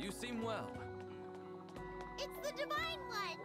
You seem well. It's the Divine One!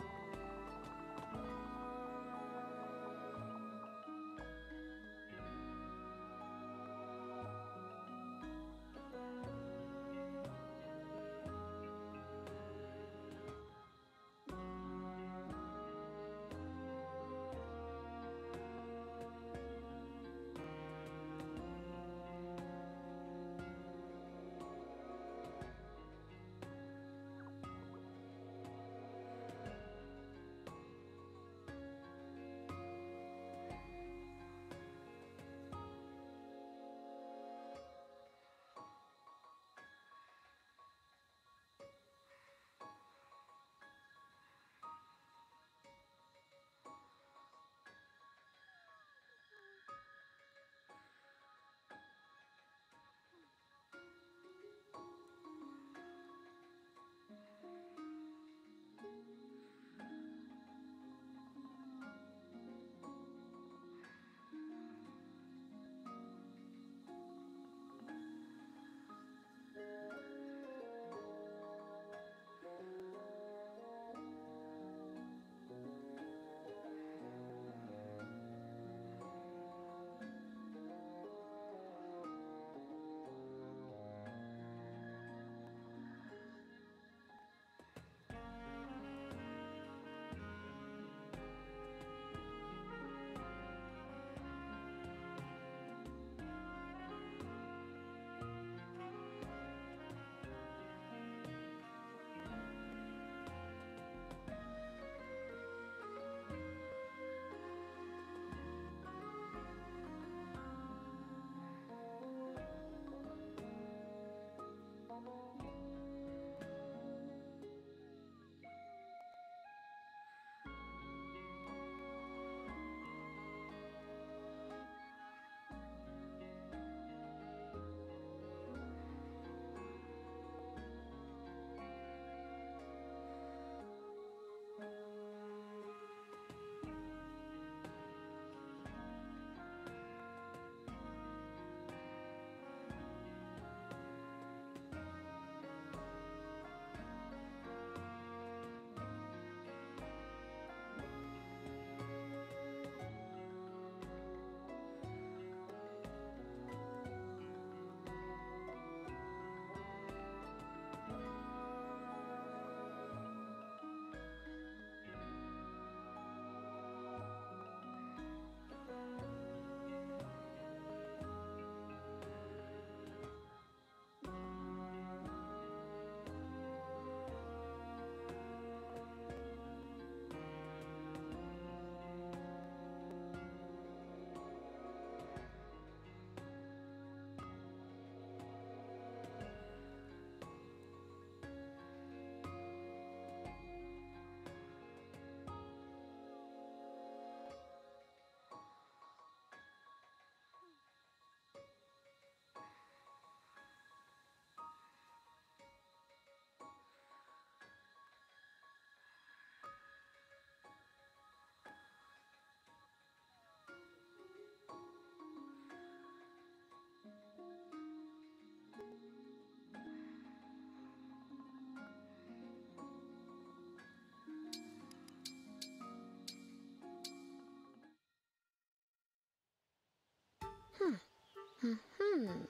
Hmm.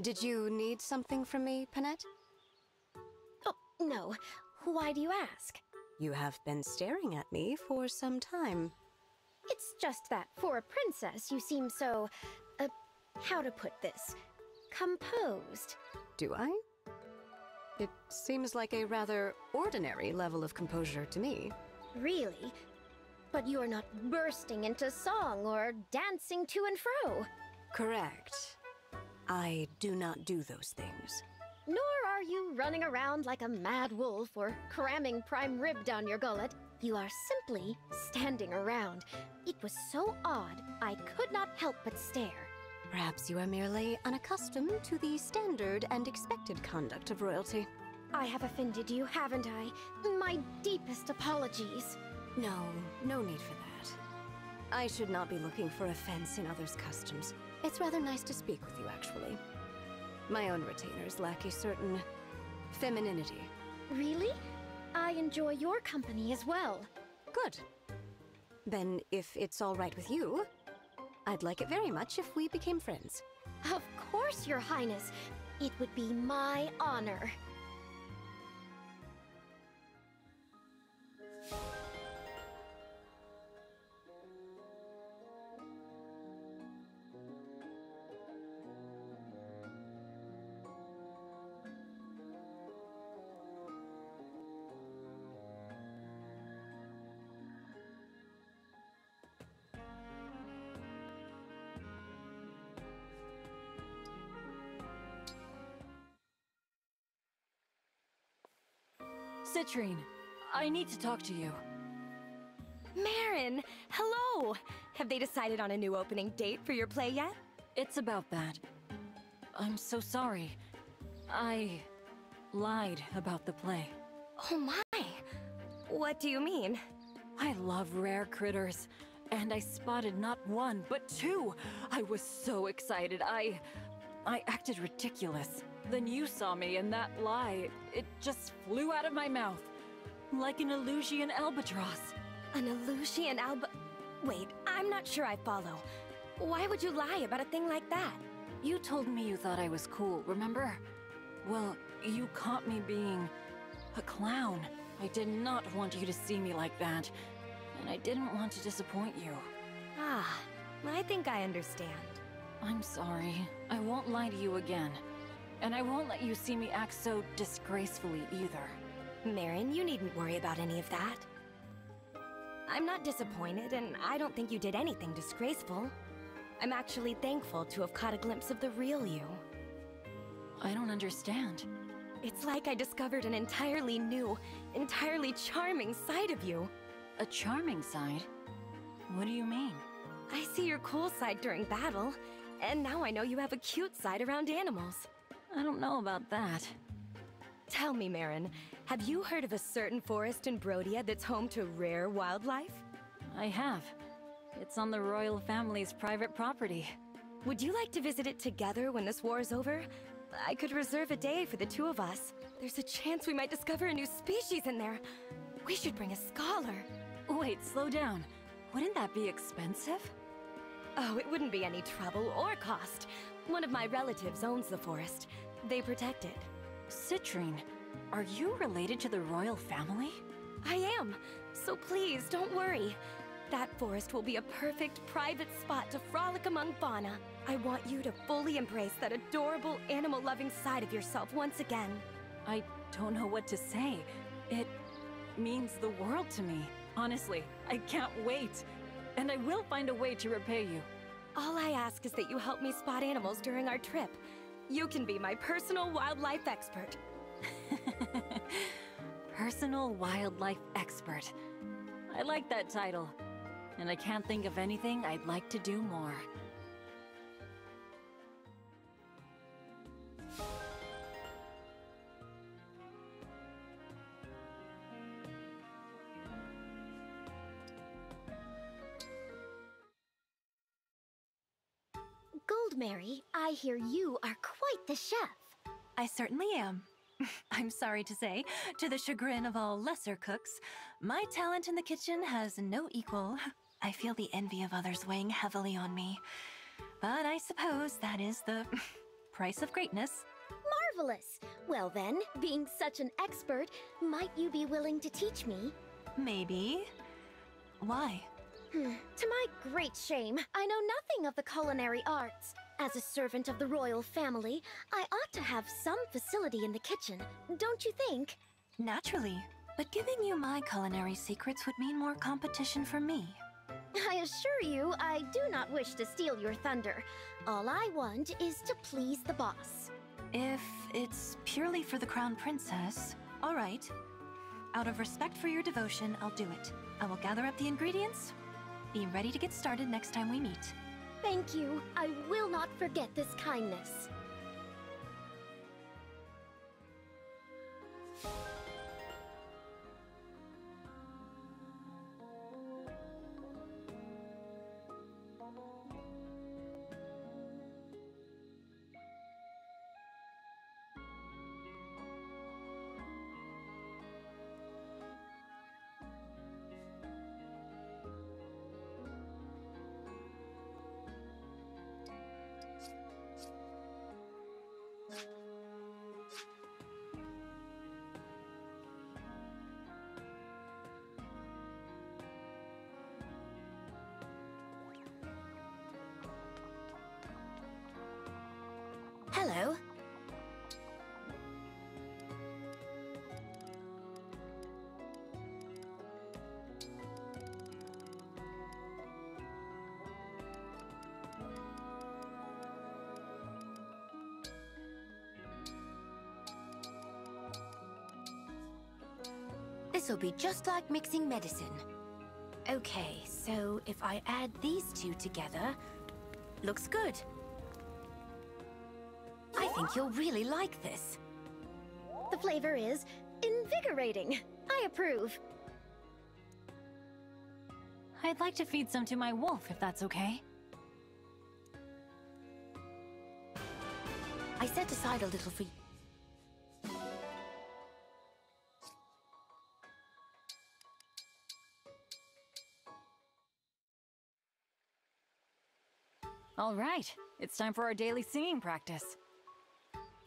Did you need something from me, Panette? Oh, no. Why do you ask? You have been staring at me for some time. It's just that for a princess, you seem so. Uh, how to put this? Composed. Do I? It seems like a rather ordinary level of composure to me. Really? But you are not bursting into song or dancing to and fro. Correct. I do not do those things. Nor are you running around like a mad wolf or cramming prime rib down your gullet. You are simply standing around. It was so odd, I could not help but stare. Perhaps you are merely unaccustomed to the standard and expected conduct of royalty. I have offended you, haven't I? My deepest apologies. No, no need for that. I should not be looking for offense in others' customs. It's rather nice to speak with you, actually. My own retainers lack a certain femininity. Really? I enjoy your company as well. Good. Then, if it's all right with you, I'd like it very much if we became friends. Of course, Your Highness. It would be my honor. Citrine, I need to talk to you. Merrin, hello! Have they decided on a new opening date for your play yet? It's about that. I'm so sorry. I lied about the play. Oh my! What do you mean? I love rare critters, and I spotted not one, but two. I was so excited. I. I acted ridiculous. Then you saw me, and that lie, it just flew out of my mouth. Like an Elusian albatross. An Elusian alba. Wait, I'm not sure I follow. Why would you lie about a thing like that? You told me you thought I was cool, remember? Well, you caught me being a clown. I did not want you to see me like that, and I didn't want to disappoint you. Ah, I think I understand. I'm sorry. I won't lie to you again. And I won't let you see me act so disgracefully either. Merrin, you needn't worry about any of that. I'm not disappointed, and I don't think you did anything disgraceful. I'm actually thankful to have caught a glimpse of the real you. I don't understand. It's like I discovered an entirely new, entirely charming side of you. A charming side? What do you mean? I see your cool side during battle, and now I know you have a cute side around animals. I don't know about that. Tell me, Merrin, have you heard of a certain forest in Brodia that's home to rare wildlife? I have. It's on the royal family's private property. Would you like to visit it together when this war is over? I could reserve a day for the two of us. There's a chance we might discover a new species in there. We should bring a scholar. Wait, slow down. Wouldn't that be expensive? Oh, it wouldn't be any trouble or cost. One of my relatives owns the forest. They protect it. Citrine, are you related to the royal family? I am. So please, don't worry. That forest will be a perfect private spot to frolic among fauna. I want you to fully embrace that adorable animal-loving side of yourself once again. I don't know what to say. It means the world to me. Honestly, I can't wait. And I will find a way to repay you. All I ask is that you help me spot animals during our trip. You can be my personal wildlife expert. Personal wildlife expert. I like that title. And I can't think of anything I'd like to do more. Goldmary, I hear you are quite the chef. I certainly am. I'm sorry to say, to the chagrin of all lesser cooks, my talent in the kitchen has no equal. I feel the envy of others weighing heavily on me. But I suppose that is the price of greatness. Marvelous! Well then, being such an expert, might you be willing to teach me? Maybe. Why? Hmm, to my great shame, I know nothing of the culinary arts. As a servant of the royal family, I ought to have some facility in the kitchen, don't you think? Naturally. But giving you my culinary secrets would mean more competition for me. I assure you, I do not wish to steal your thunder. All I want is to please the boss. If it's purely for the Crown Princess, all right. Out of respect for your devotion, I'll do it. I will gather up the ingredients. Be ready to get started next time we meet. Thank you. I will not forget this kindness. This'll be just like mixing medicine. Okay, so if I add these two together, looks good. I think you'll really like this. The flavor is invigorating. I approve. I'd like to feed some to my wolf, if that's okay. I set aside a little for All right, it's time for our daily singing practice.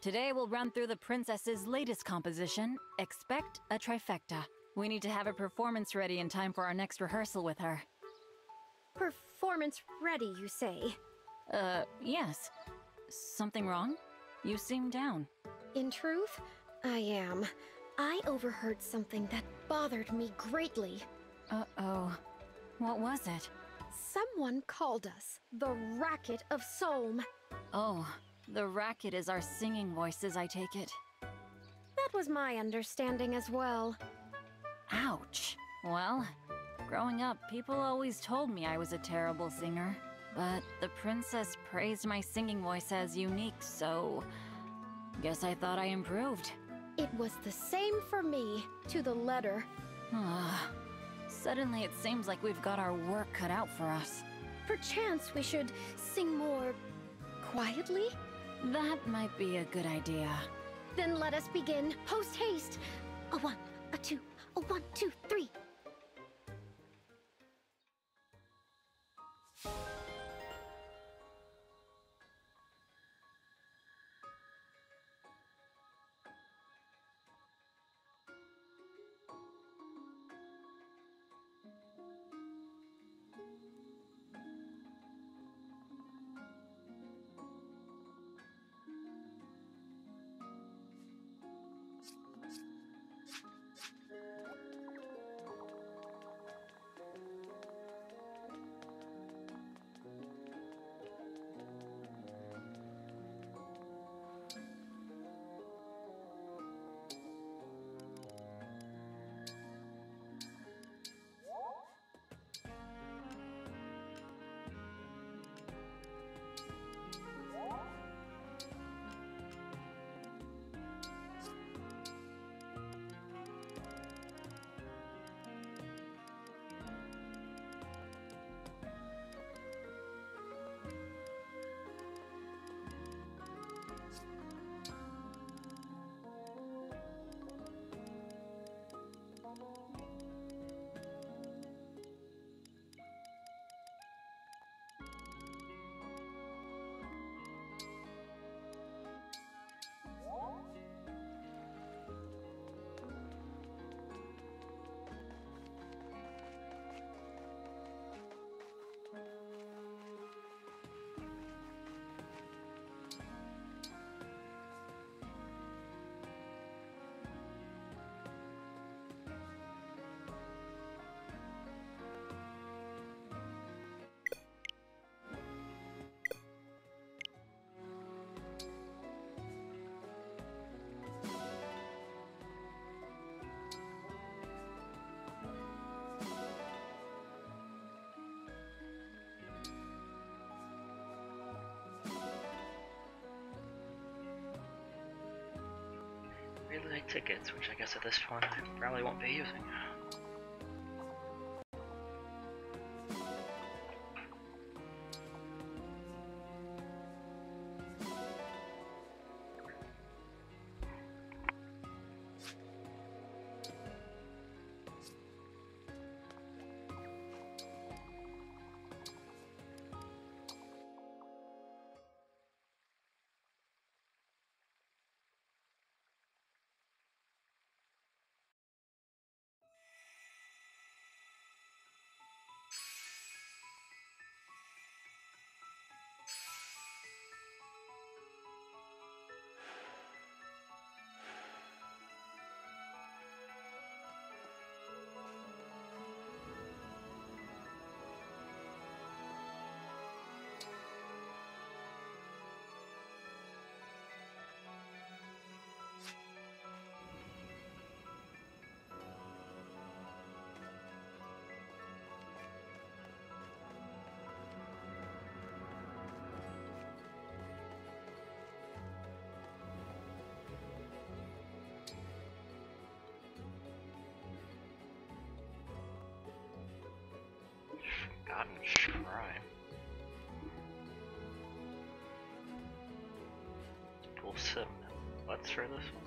Today we'll run through the princess's latest composition, Expect a Trifecta. We need to have a performance ready in time for our next rehearsal with her. Performance ready, you say? Uh, yes. Something wrong? You seem down. In truth, I am. I overheard something that bothered me greatly. Uh-oh. What was it? Someone called us the Racket of Solm. Oh, the racket is our singing voices, I take it. That was my understanding as well. Ouch. Well, growing up, people always told me I was a terrible singer. But the princess praised my singing voice as unique, so... Guess I thought I improved. It was the same for me, to the letter. Ah, Suddenly it seems like we've got our work cut out for us. Perchance we should sing more quietly? That might be a good idea. Then let us begin post haste. A one, a two, a one, two, three. Tickets, which I guess at this point I probably won't be using. Forgotten Shrine. Pull some let's try this one.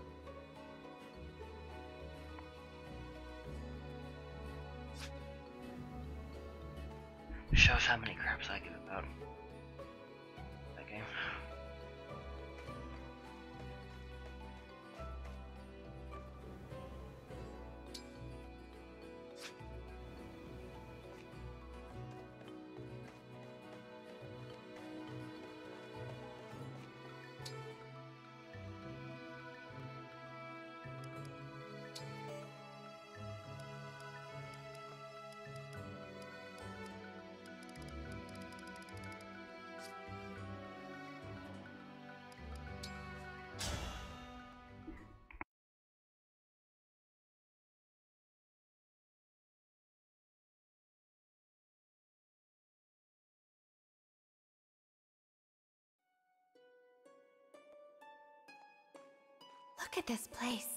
Look at this place.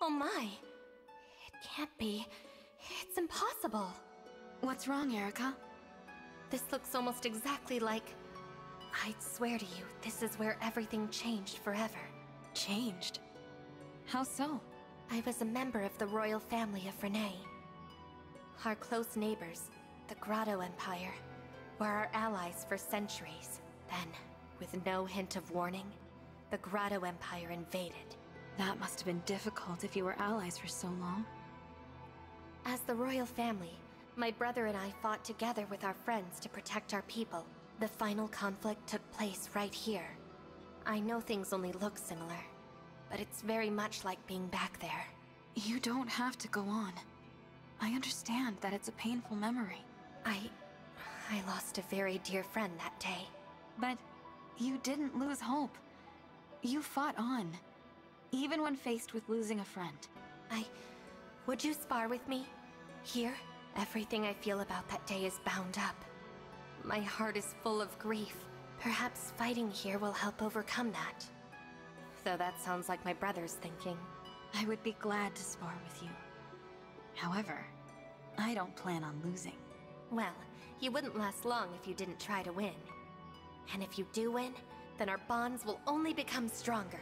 Oh my. It can't be. It's impossible. What's wrong, Eirika? This looks almost exactly like. I'd swear to you, this is where everything changed forever. Changed? How so? I was a member of the royal family of Renais. Our close neighbors, the Grado Empire, were our allies for centuries. Then, with no hint of warning, the Grado Empire invaded. That must have been difficult if you were allies for so long. As the royal family, my brother and I fought together with our friends to protect our people. The final conflict took place right here. I know things only look similar, but it's very much like being back there. You don't have to go on. I understand that it's a painful memory. I... I lost a very dear friend that day. But you didn't lose hope. You fought on. Even when faced with losing a friend. I... Would you spar with me? Here? Everything I feel about that day is bound up. My heart is full of grief. Perhaps fighting here will help overcome that. Though that sounds like my brother's thinking. I would be glad to spar with you. However, I don't plan on losing. Well, you wouldn't last long if you didn't try to win. And if you do win, then our bonds will only become stronger.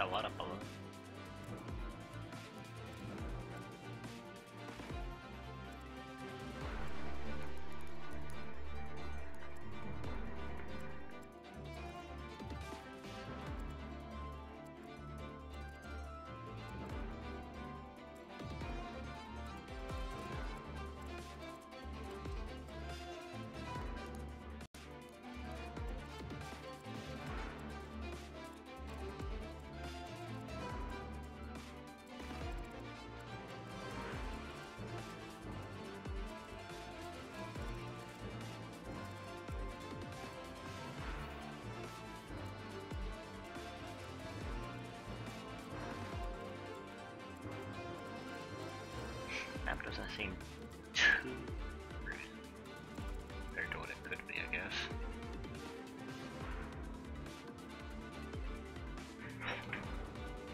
a lot of doesn't seem too compared to what it could be, I guess.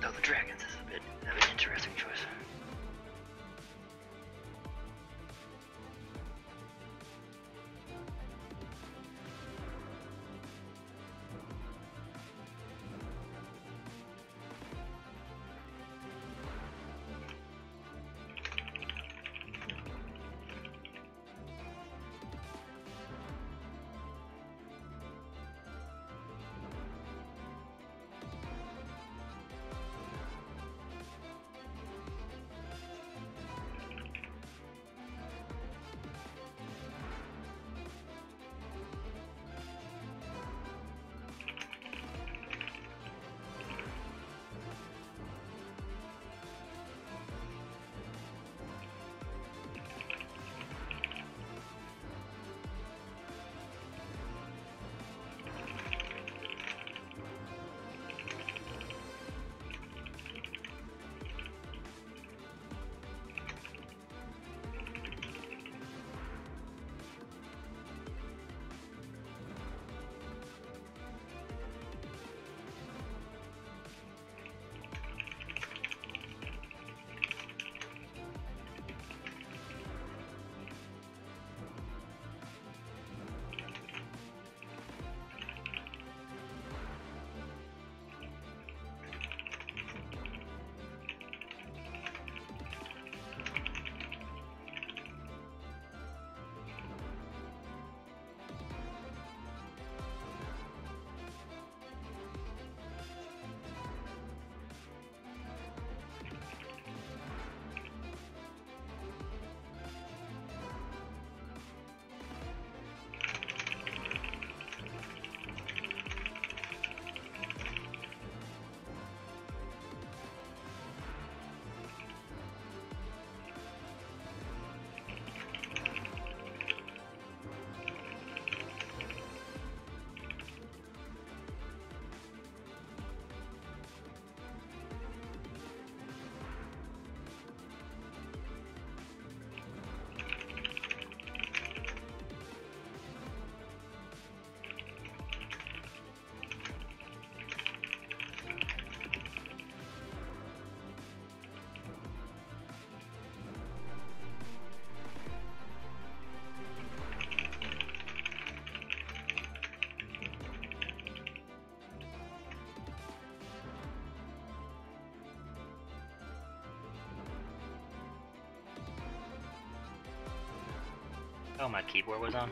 Though the dragon Oh, my keyboard was on.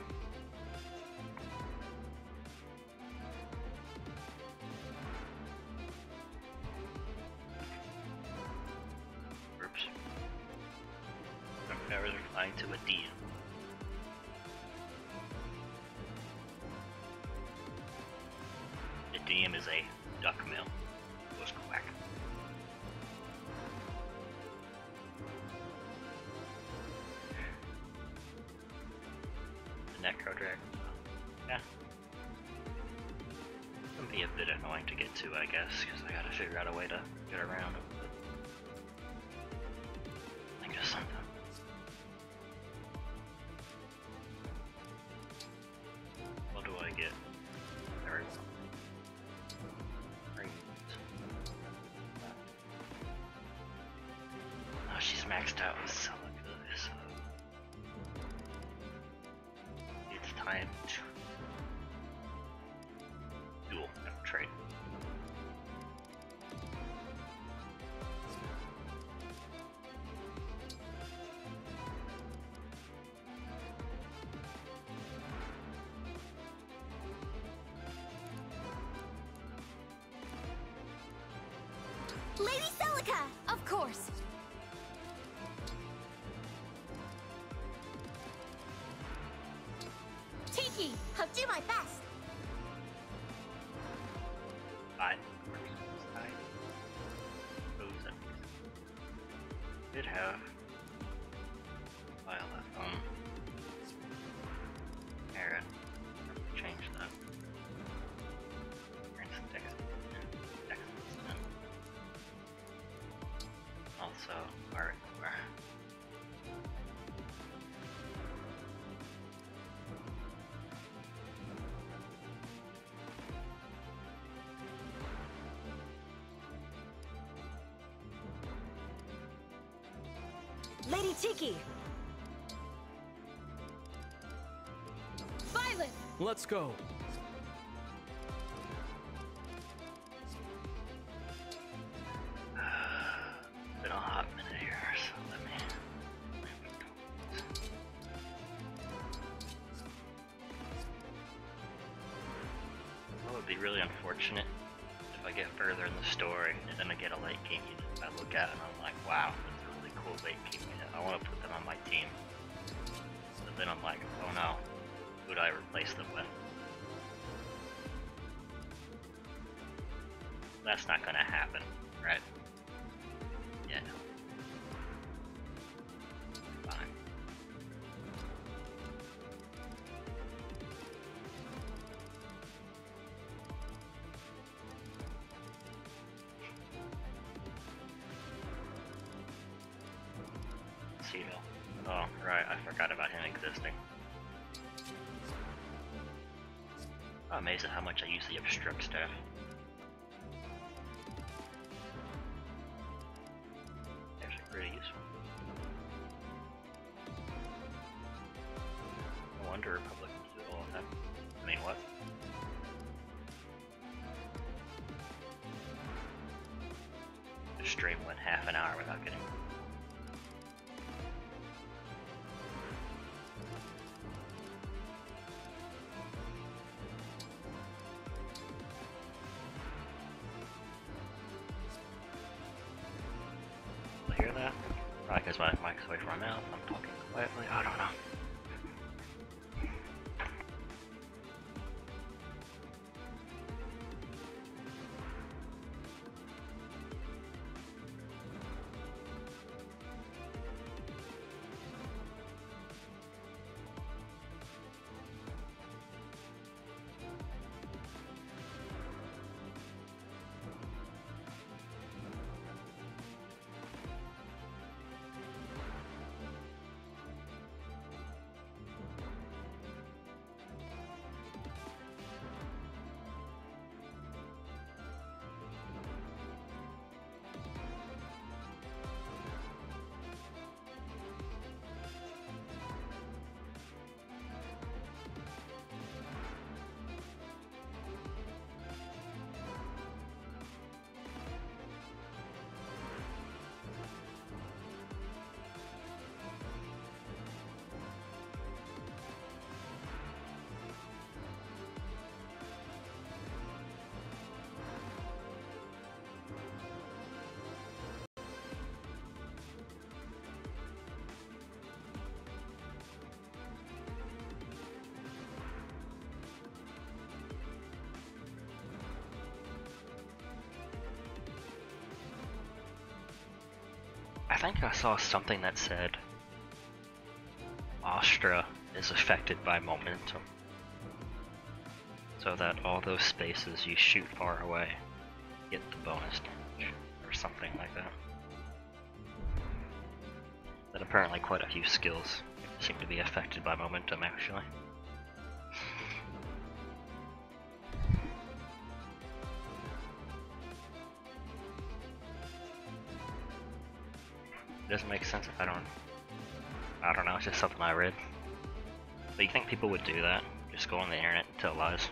maxed out with some of. It's time to duel, no, trade. Lady Celica! Of course! Lady Tiki! Violet! Let's go. Oh, right, I forgot about him existing. Oh, I'm amazed at how much I use the obstruct staff. Actually pretty useful. No wonder Republicans do all that. I mean, what? The stream went half an hour without getting. Away from my mouth. I'm talking quietly. I I think I saw something that said Astra is affected by momentum. So that all those spaces you shoot far away get the bonus damage, or something like that. That apparently quite a few skills seem to be affected by momentum actually. I don't. I don't know. It's just something I read. But you think people would do that? Just go on the internet and tell lies?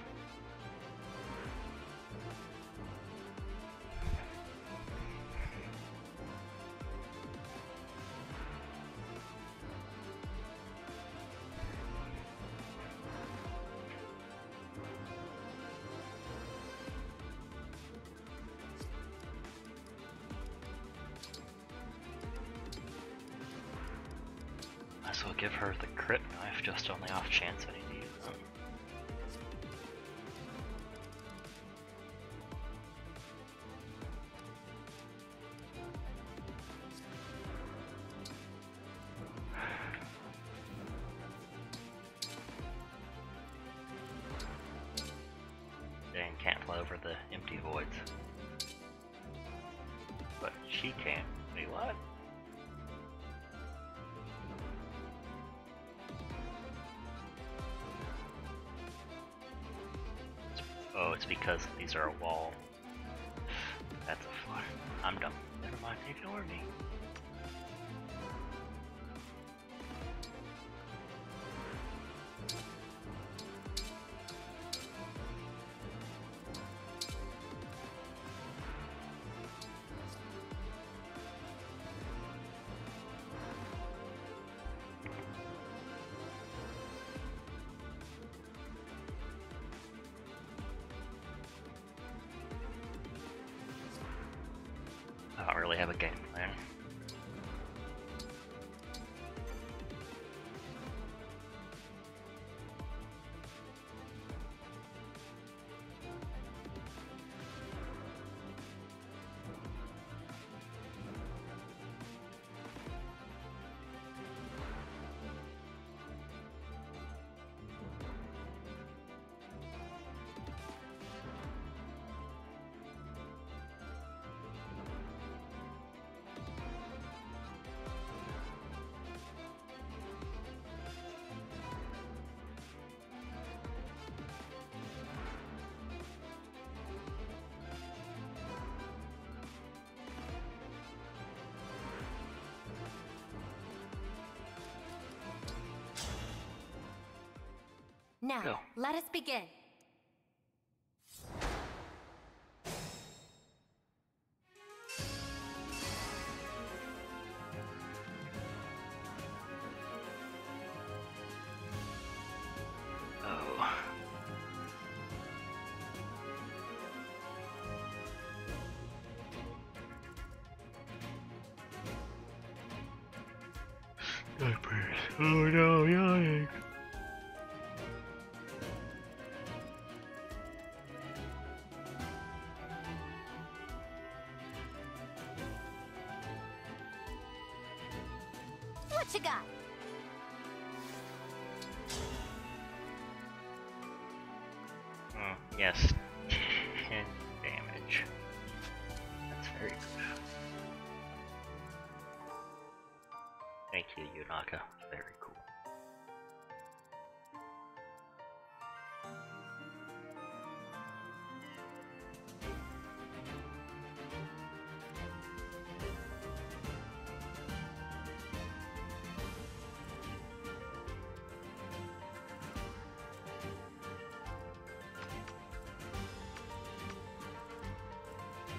have a game plan. Now, no. let us begin. Yes,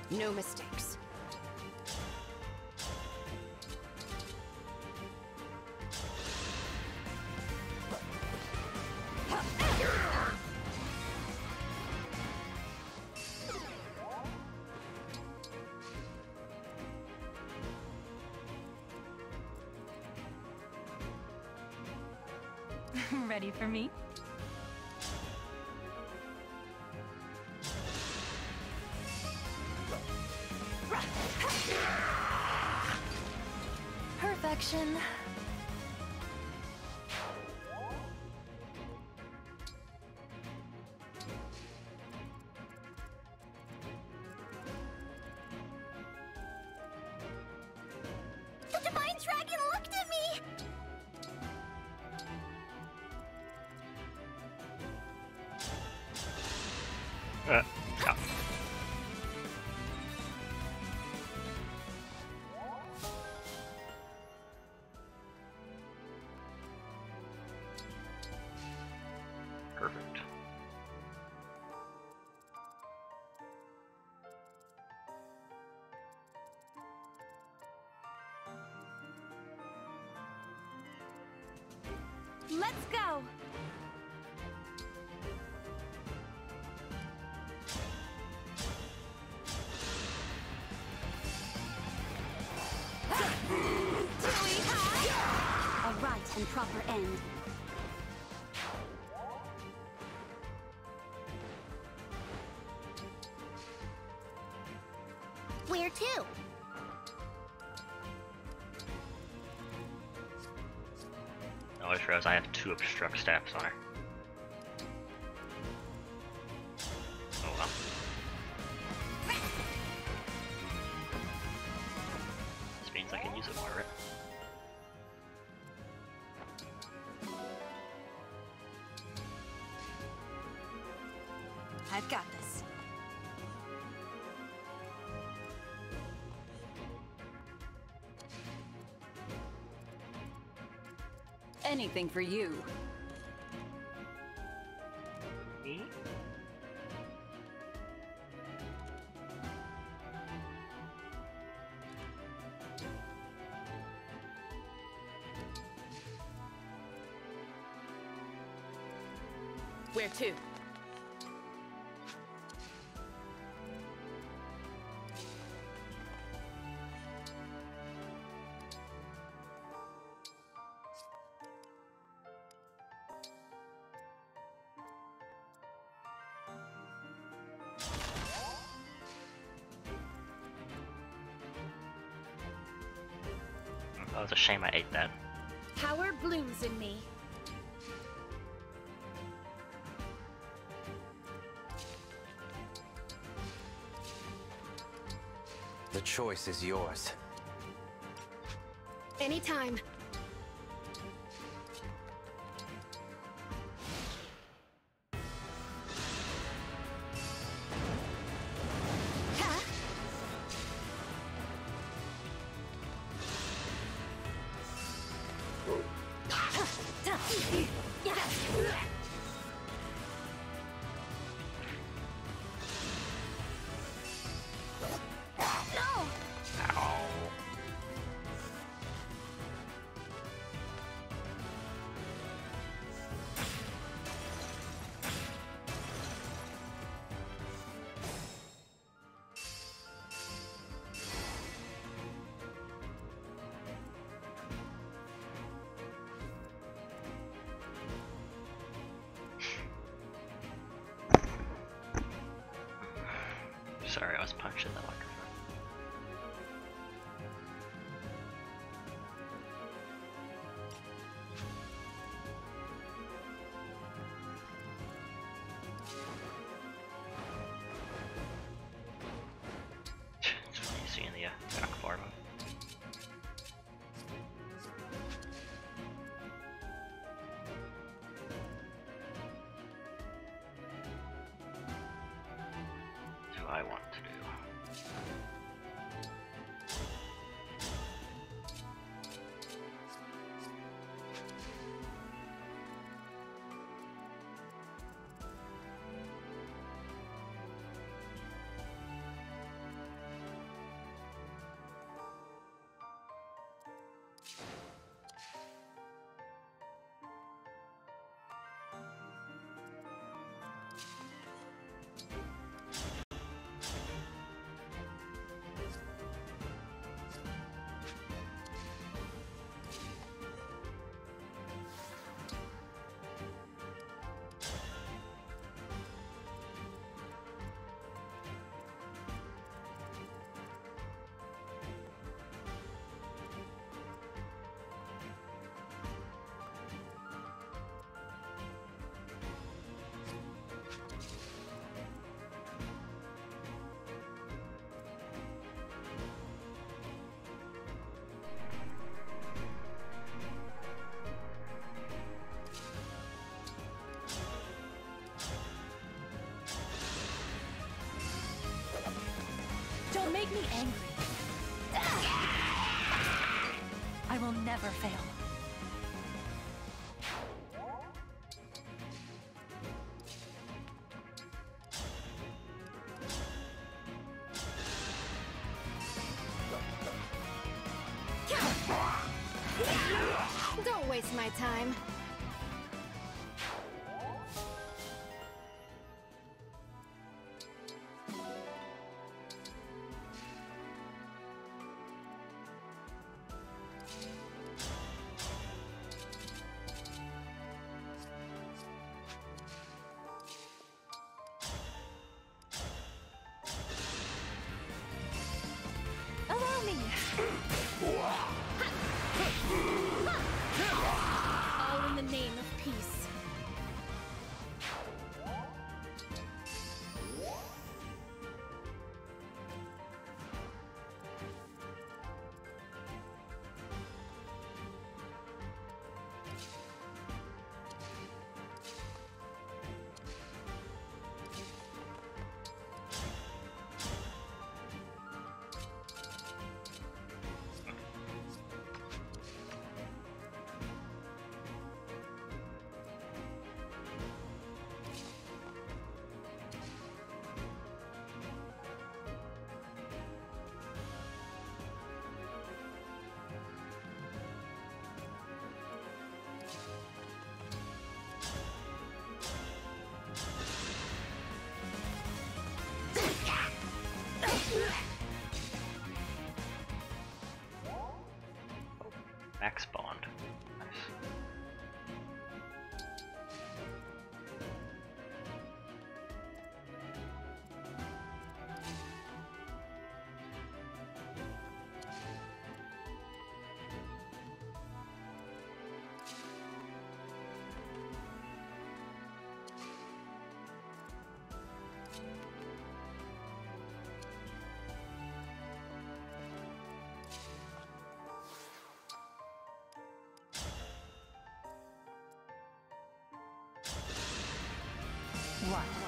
No mistakes. Ready for me? 真。A right and proper end. I I have two obstruct staffs on her. Anything for you. Shame I ate that. Power blooms in me. The choice is yours. Anytime. Don't make me angry. I will never fail. Don't waste my time. Yeah! What? She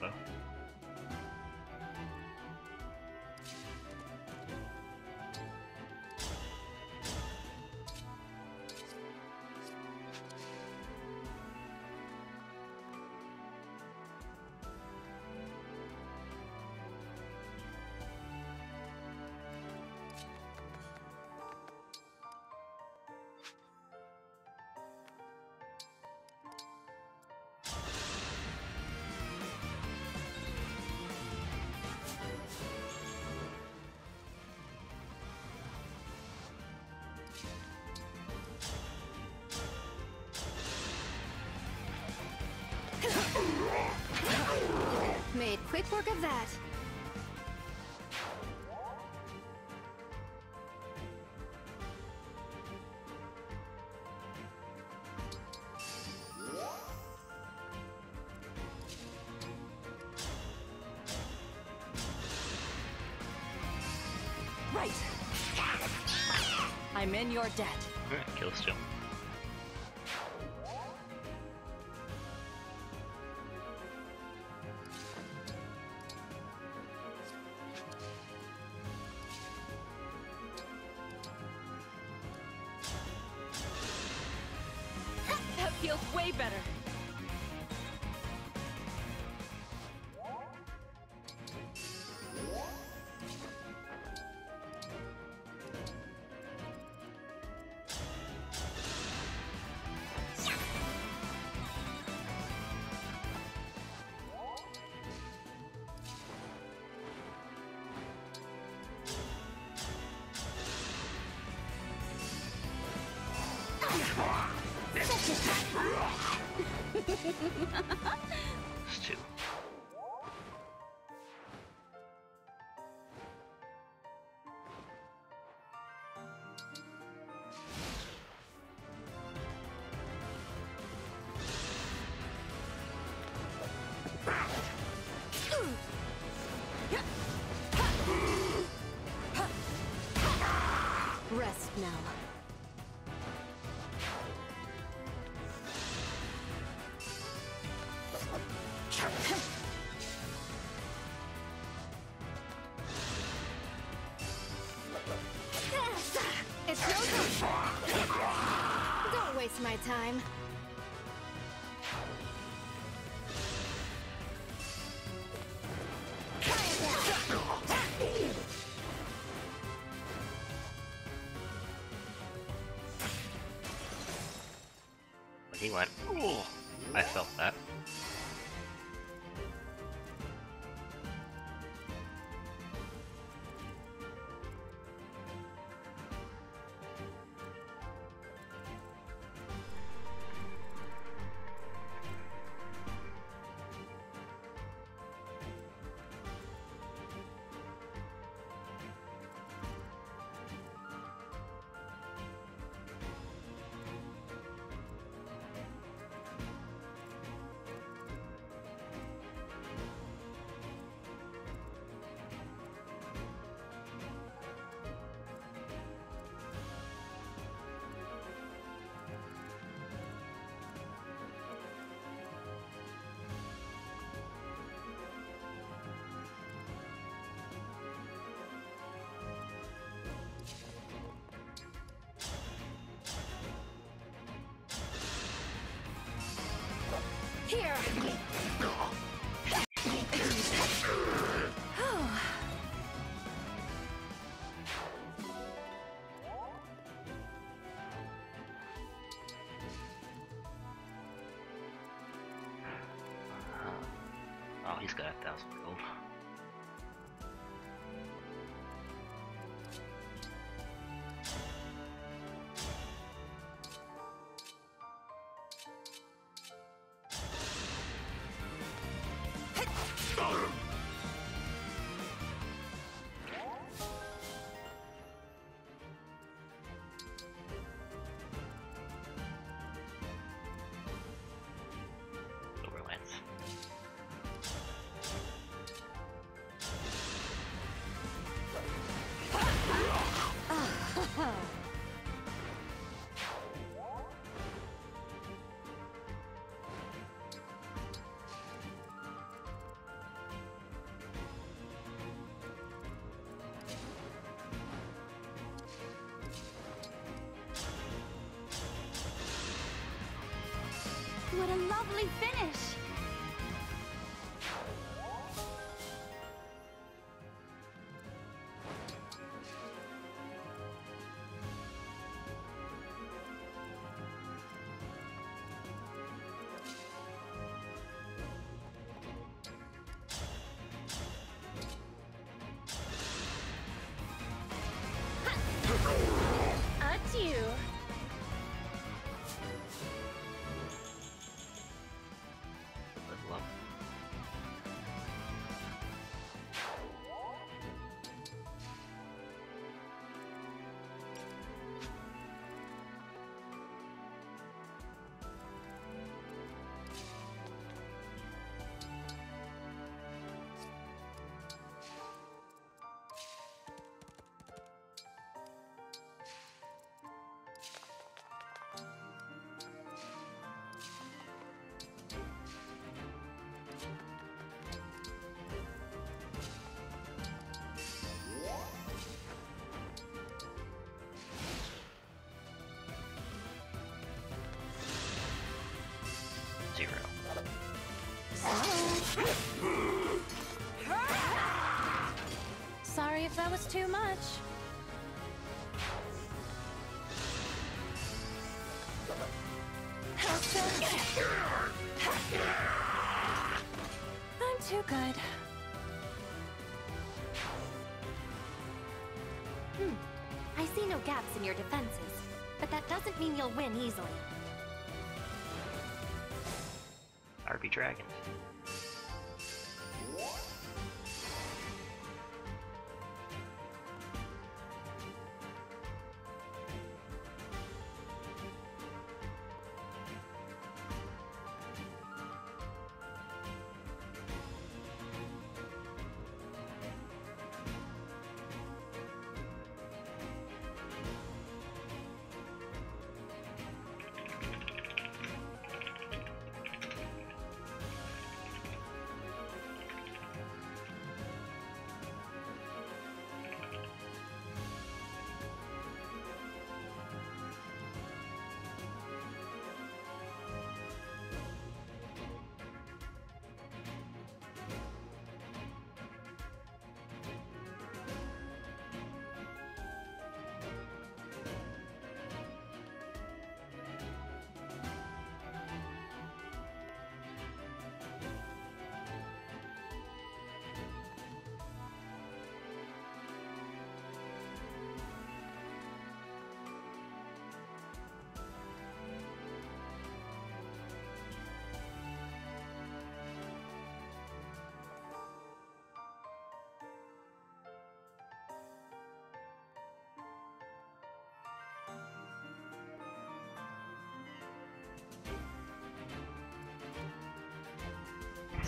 the Made quick work of that. Right. I'm in your debt. Time. He went, ooh. I felt Here. Oh, he's got a thousand gold. What a lovely finish! Sorry if that was too much. I'm too good. Hmm. I see no gaps in your defenses, but that doesn't mean you'll win easily. RB Dragons.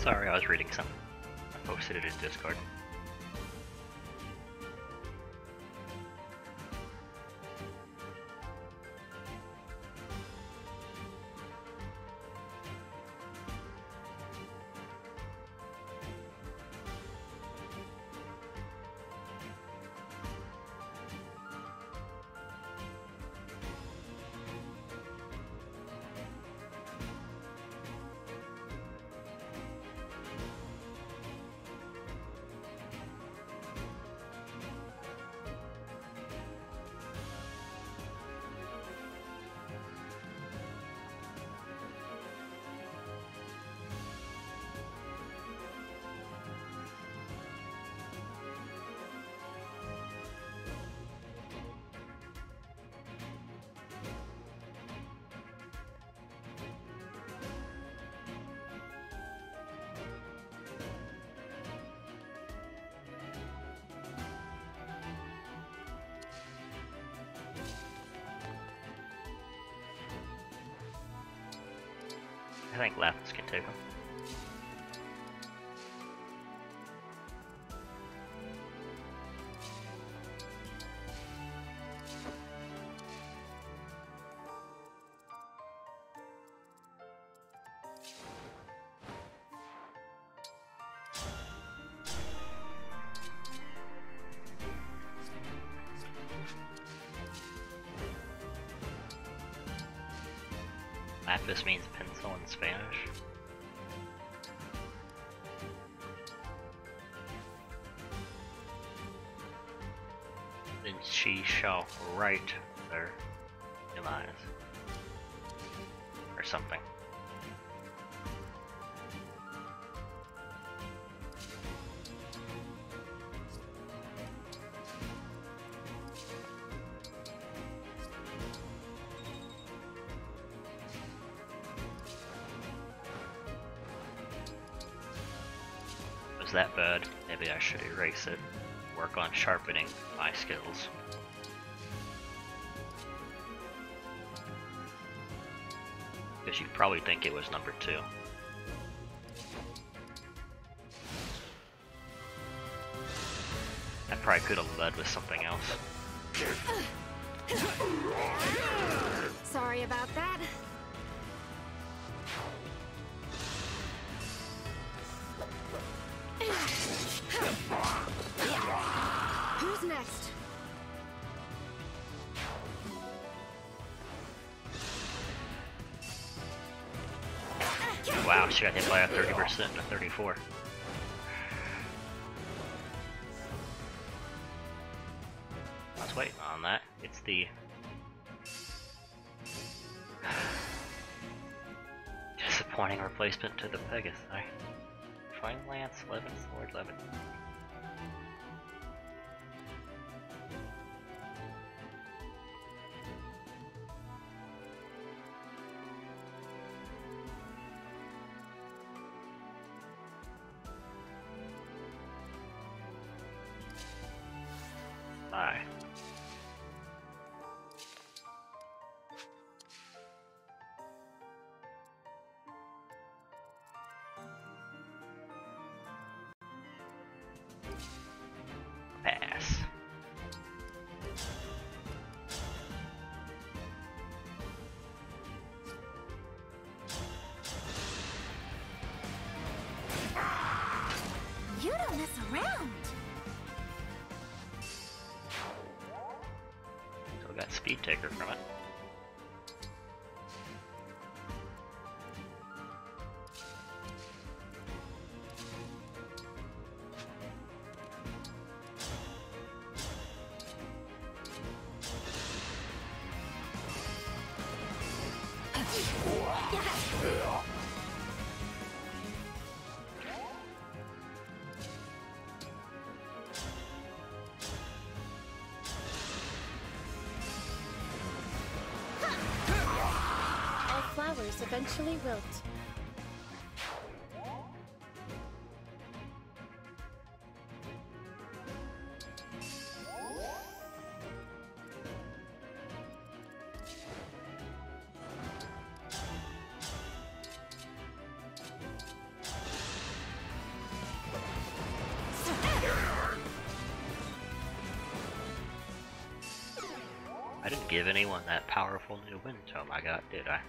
Sorry, I was reading something. I posted it in Discord. Lapis means pencil in Spanish. Then she shall write Was that bad? Maybe I should erase it. Work on sharpening my skills. Because you probably think it was number two. I probably could have led with something else. Sorry about that. I got hit by a 30% to 34. Let's wait on that. It's the... Disappointing replacement to the Pegasus. Fine Lance, 11 Sword, 11. Eventually wilt. I didn't give anyone that powerful new wind tome I got, did I?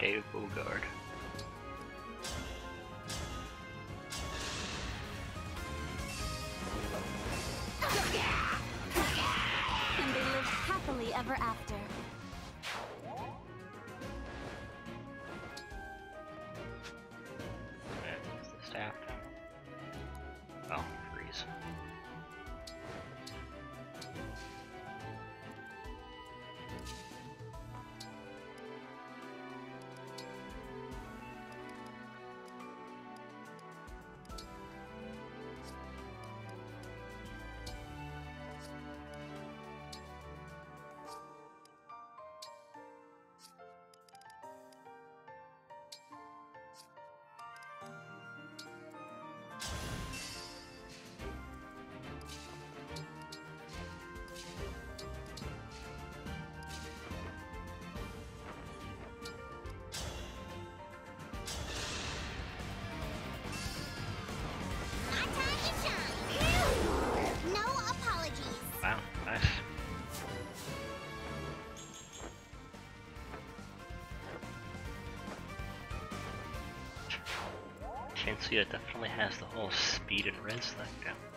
Edelgard, Edelgard. And they lived happily ever after. Shinsuya definitely has the whole speed and res thing down.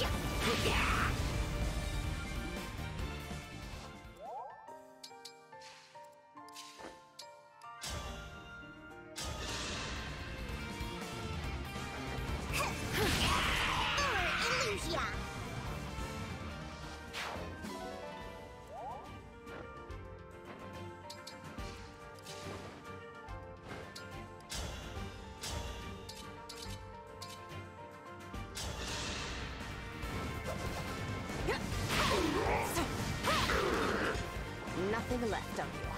Yeah. Nothing left of you.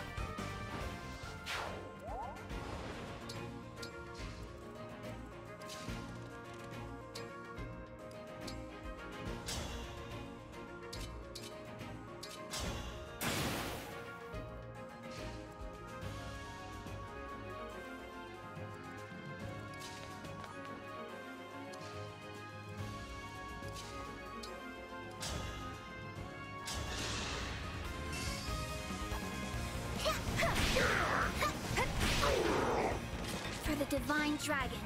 Dragon.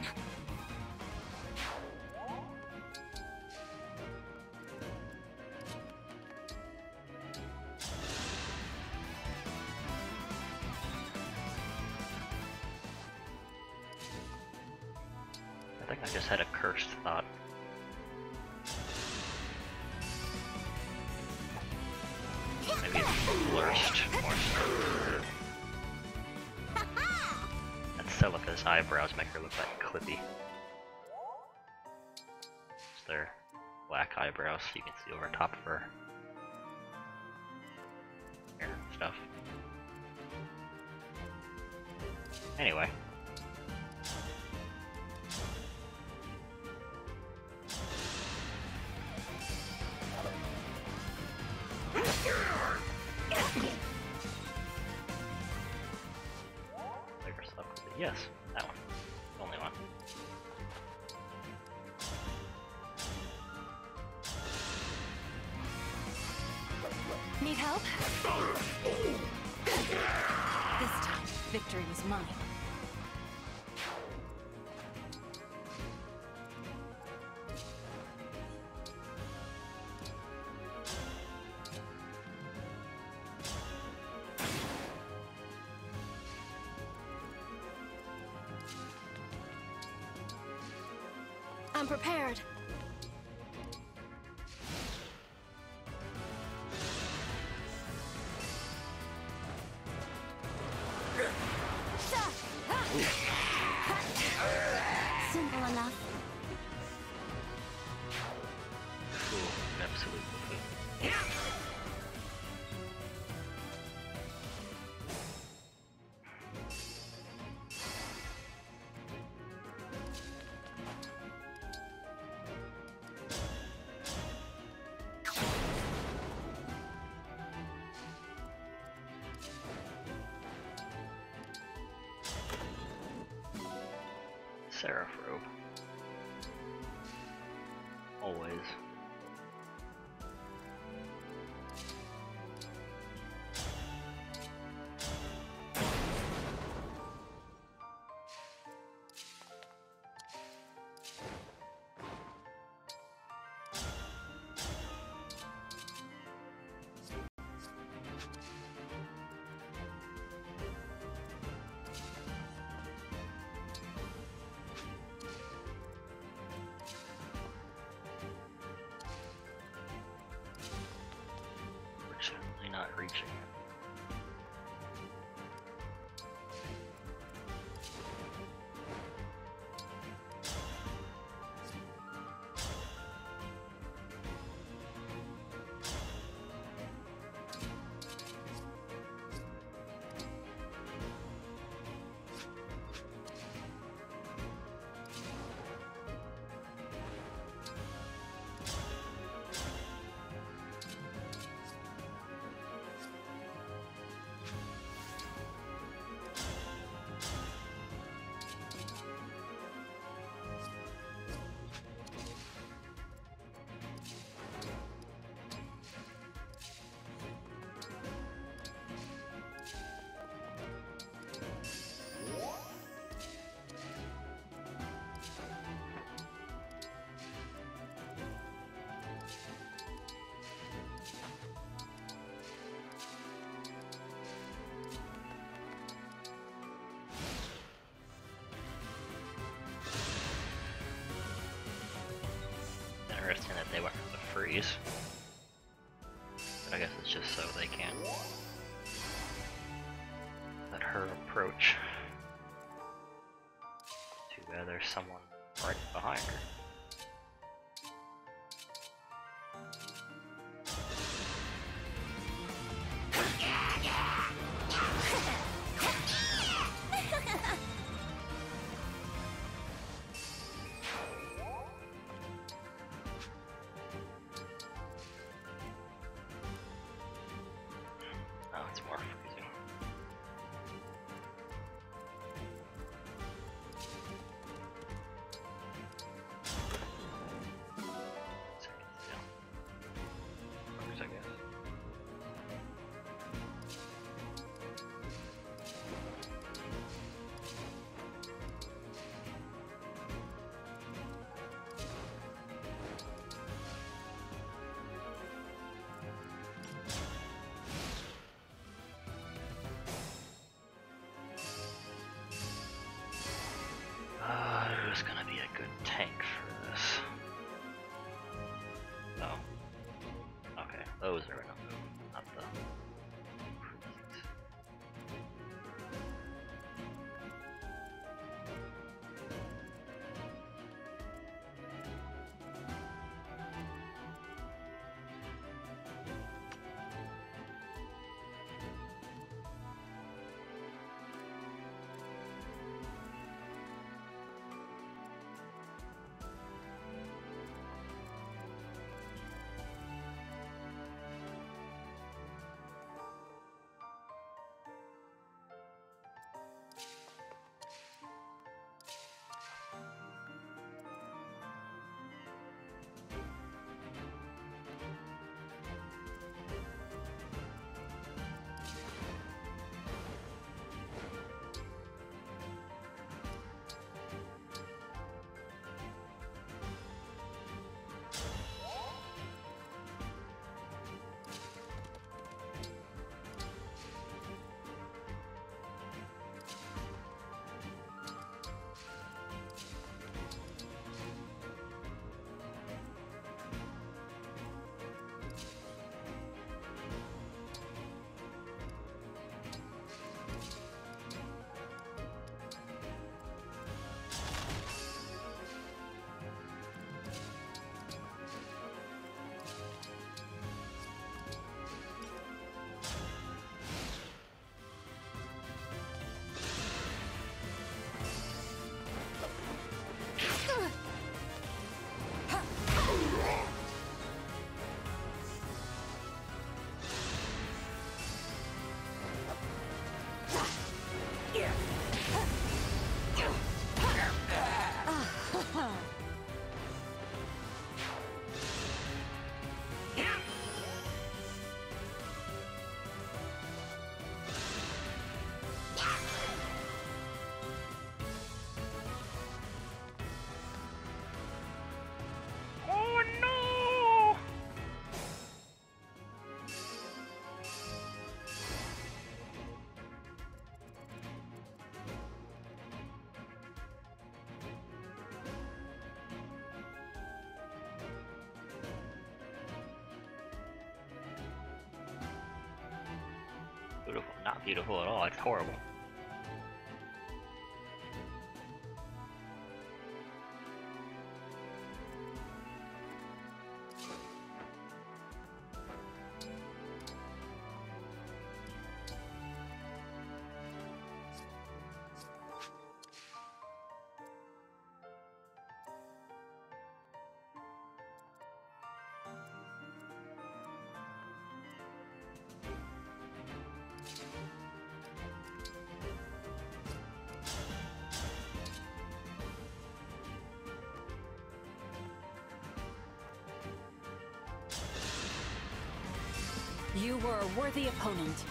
I think I just had a cursed thought. Eyebrows make her look like Clippy. It's their black eyebrows so you can see over top of her hair and stuff. Anyway. I'm prepared. Seraph robe. Always. Reaching I guess it's just so they can let her approach. Too bad there's someone right behind her. Not beautiful at all. It's horrible. Worthy opponent.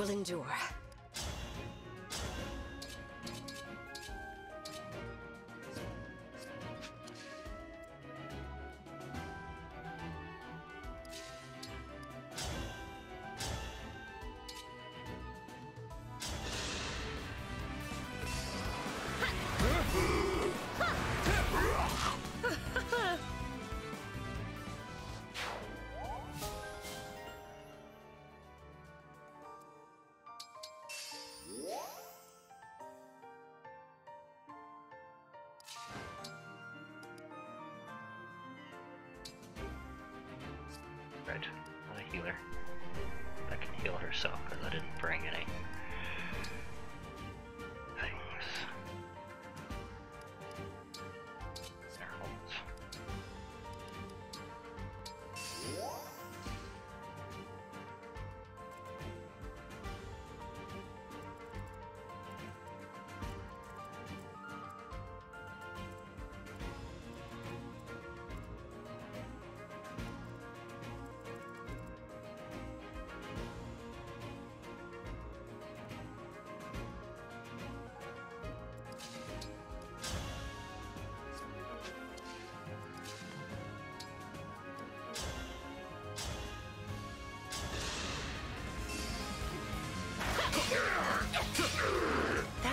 Will endure. Not a healer. That can heal herself because I didn't bring any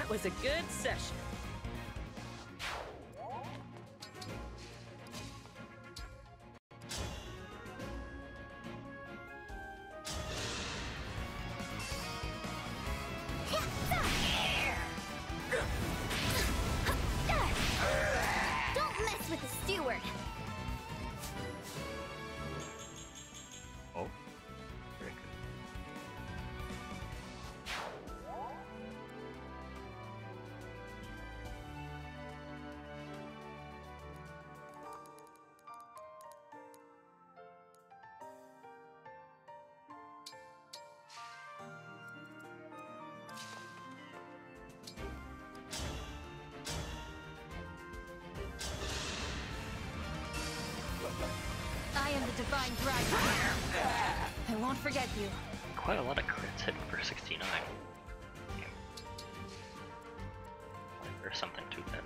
Was a good session. I am the Divine Dragon. I won't forget you. Quite a lot of crits hitting for 69. Damn. Like there's something to that.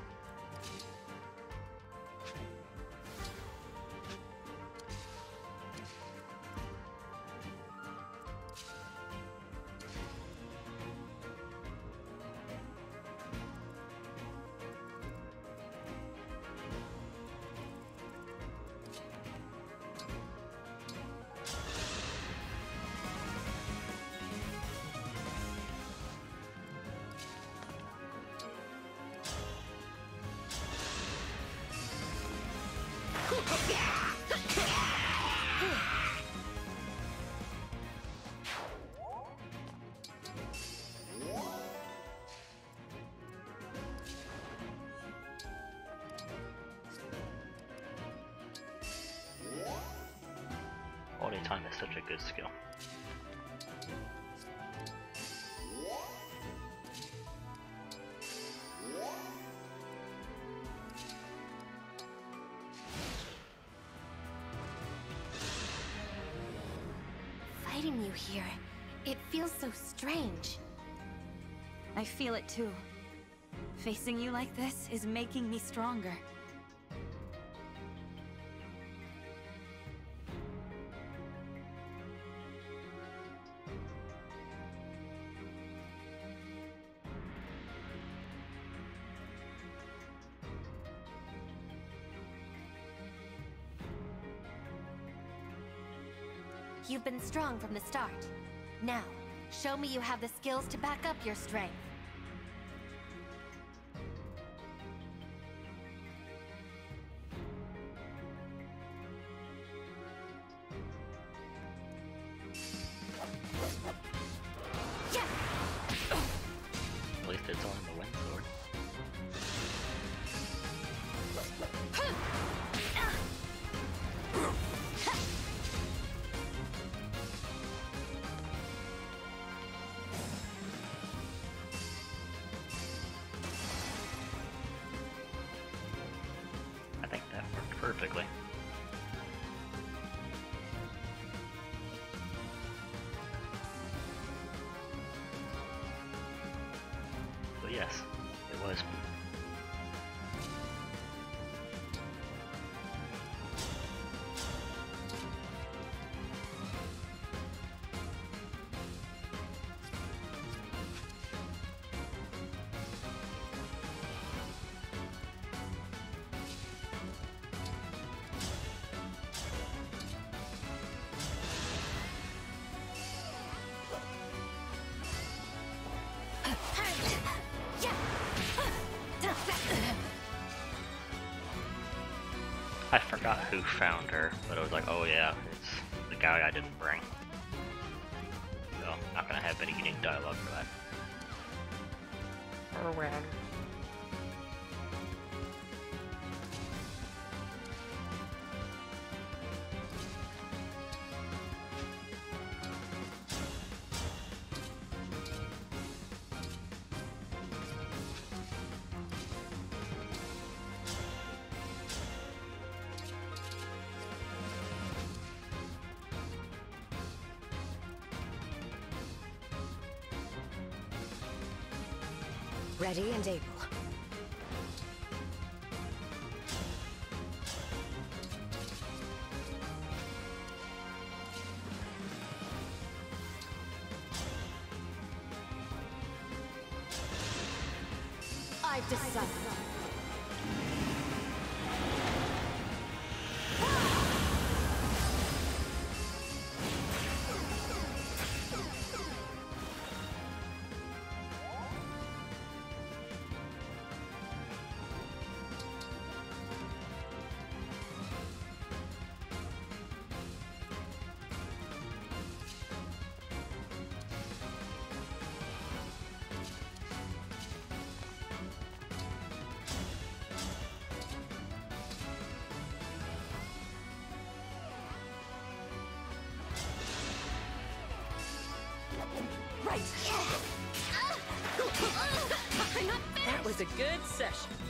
You here. It feels so strange. I feel it too. Facing you like this is making me stronger. You've been strong from the start. Now, show me you have the skills to back up your strength. Who found Ready and able. Right. That was a good session.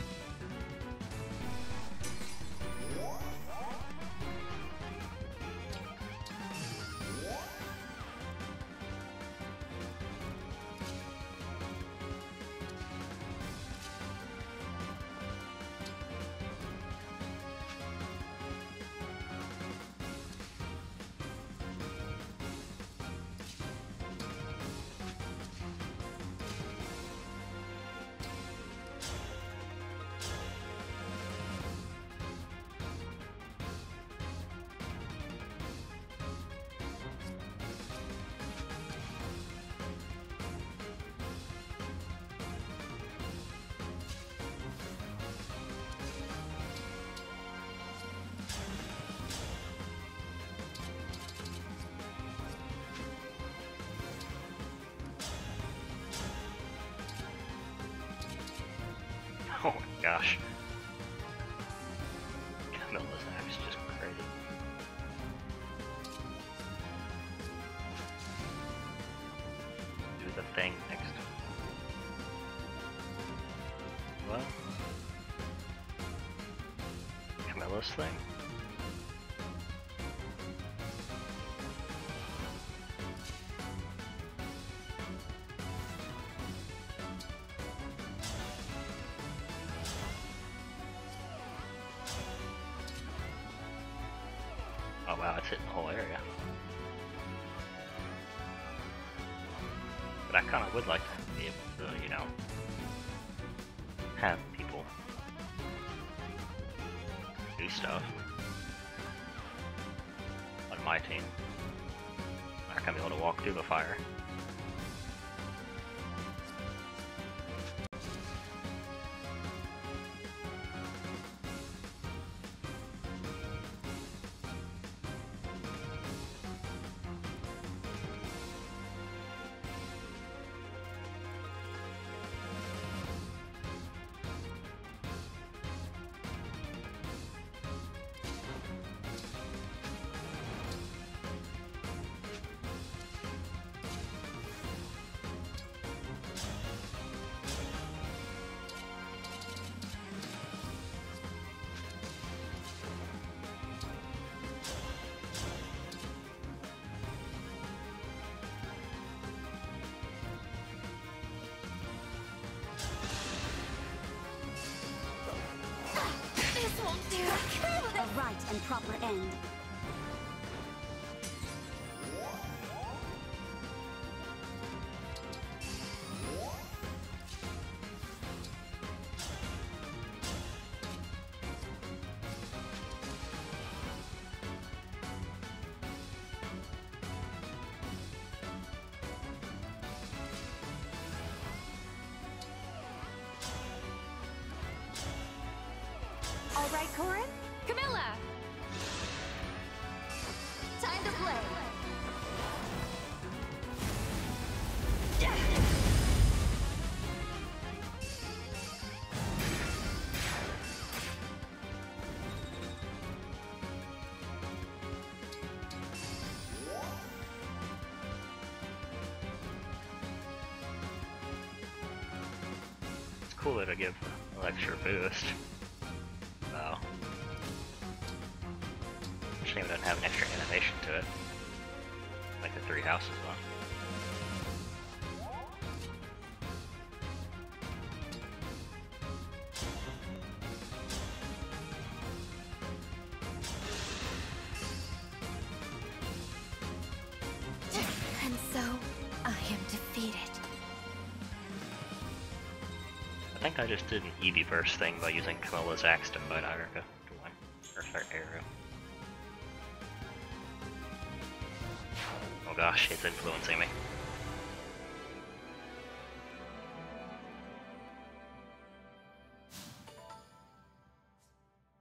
Gosh. Would like to be able to, you know, have people do stuff on my team. Not gonna be able to walk through the fire. A right and proper end. Cool that I give an extra boost. Think I just did an burst thing by using Camilla's axe to fight to win. Or. Oh gosh, it's influencing me.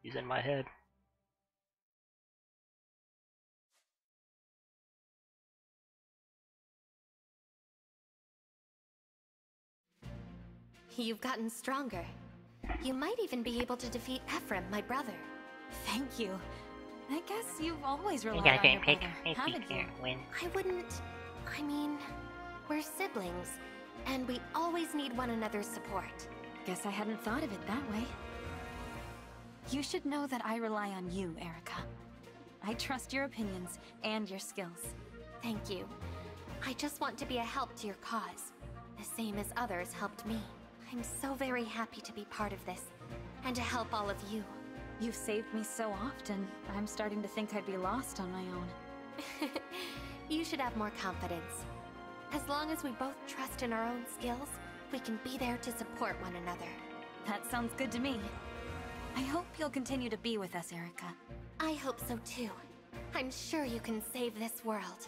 He's in my head. You've gotten stronger. You might even be able to defeat Ephraim, my brother. Thank you. I guess you've always You relied guys on your pick brother, me haven't you? can't win. I wouldn't... I mean, we're siblings, and we always need one another's support. Guess I hadn't thought of it that way. You should know that I rely on you, Eirika. I trust your opinions and your skills. Thank you. I just want to be a help to your cause, the same as others helped me. I'm so very happy to be part of this, and to help all of you. You've saved me so often, I'm starting to think I'd be lost on my own. you should have more confidence. As long as we both trust in our own skills, we can be there to support one another. That sounds good to me. I hope you'll continue to be with us, Eirika. I hope so too. I'm sure you can save this world.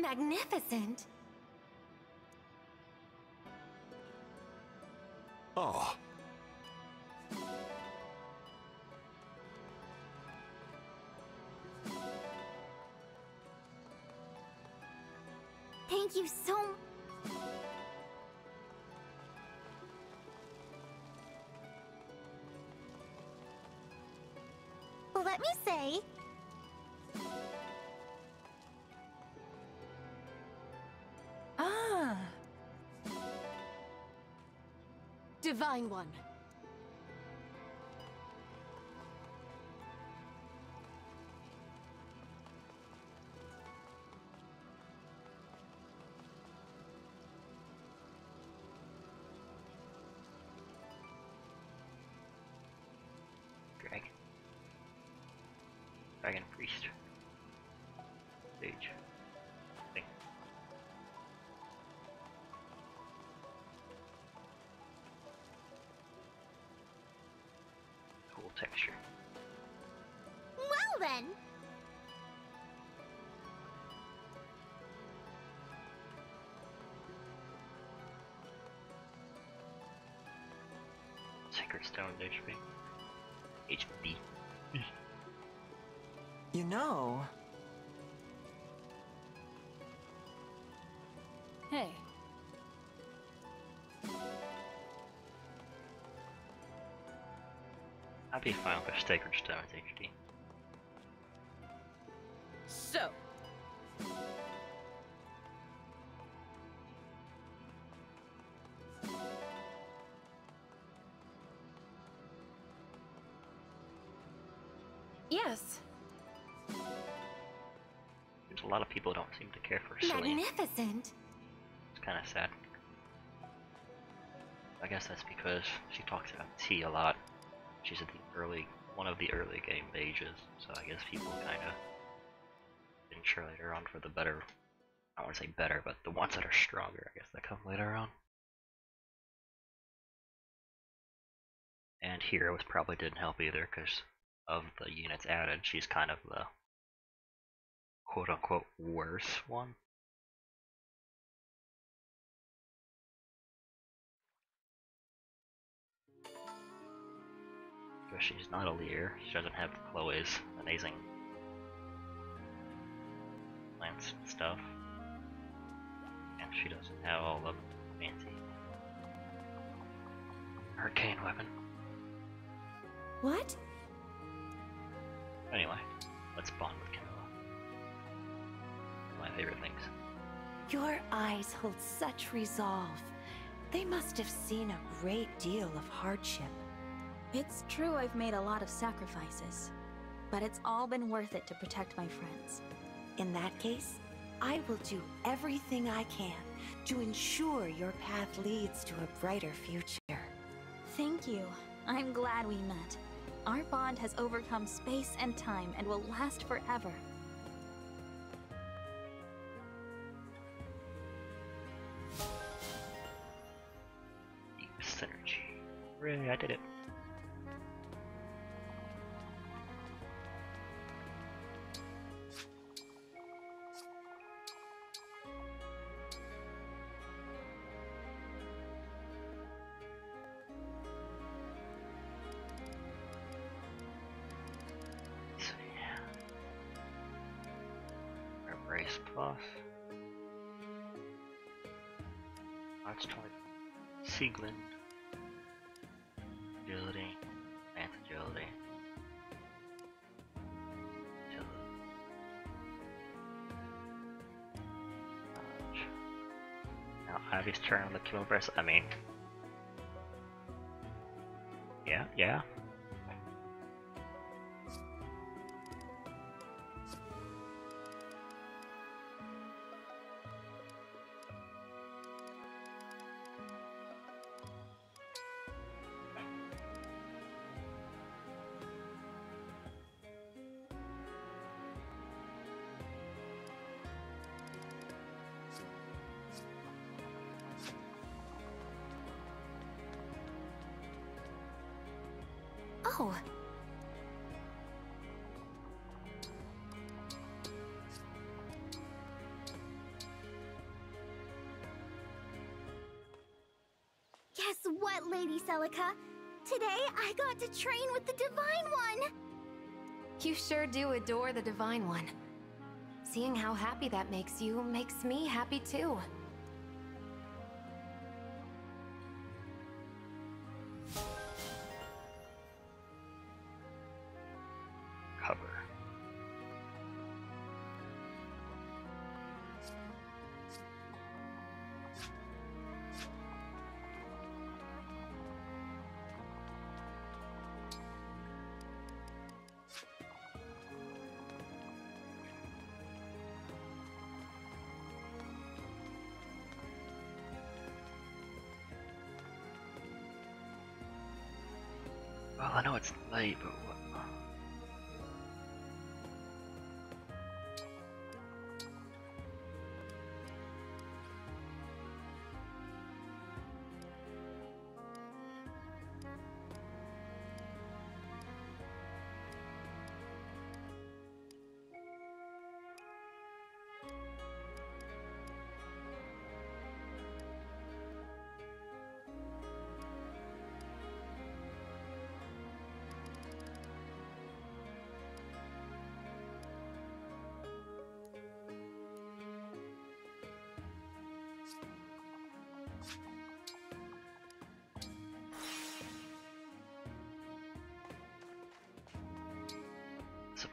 Magnificent. Oh, Thank you so much. Let me say, Divine One. Sacred Stone HP. HB. You know, Hey, I'd be fine with Sacred Stone HD. Seem to care for Celine. Magnificent. It's kind of sad. I guess that's because she talks about tea a lot. She's in the early, one of the early game mages, so I guess people kind of didn't sure later on for the better. I don't want to say better, but the ones that are stronger, I guess, that come later on. And Heroes probably didn't help either, because of the units added, she's kind of the quote unquote worse one. Because she's not a leader, she doesn't have Chloe's amazing lance stuff. And she doesn't have all the fancy arcane weapon. What? Anyway, let's bond with Camilla. My favorite things. your eyes hold such resolve. They must have seen a great deal of hardship. It's true I've made a lot of sacrifices, but it's all been worth it to protect my friends. In that case, I will do everything I can to ensure your path leads to a brighter future. Thank you. I'm glad we met. Our bond has overcome space and time and will last forever. I did it. Turn on the kill press. I mean. Yeah, yeah. Celica. Today, I got to train with the Divine One! You sure do adore the Divine One. Seeing how happy that makes you makes me happy too.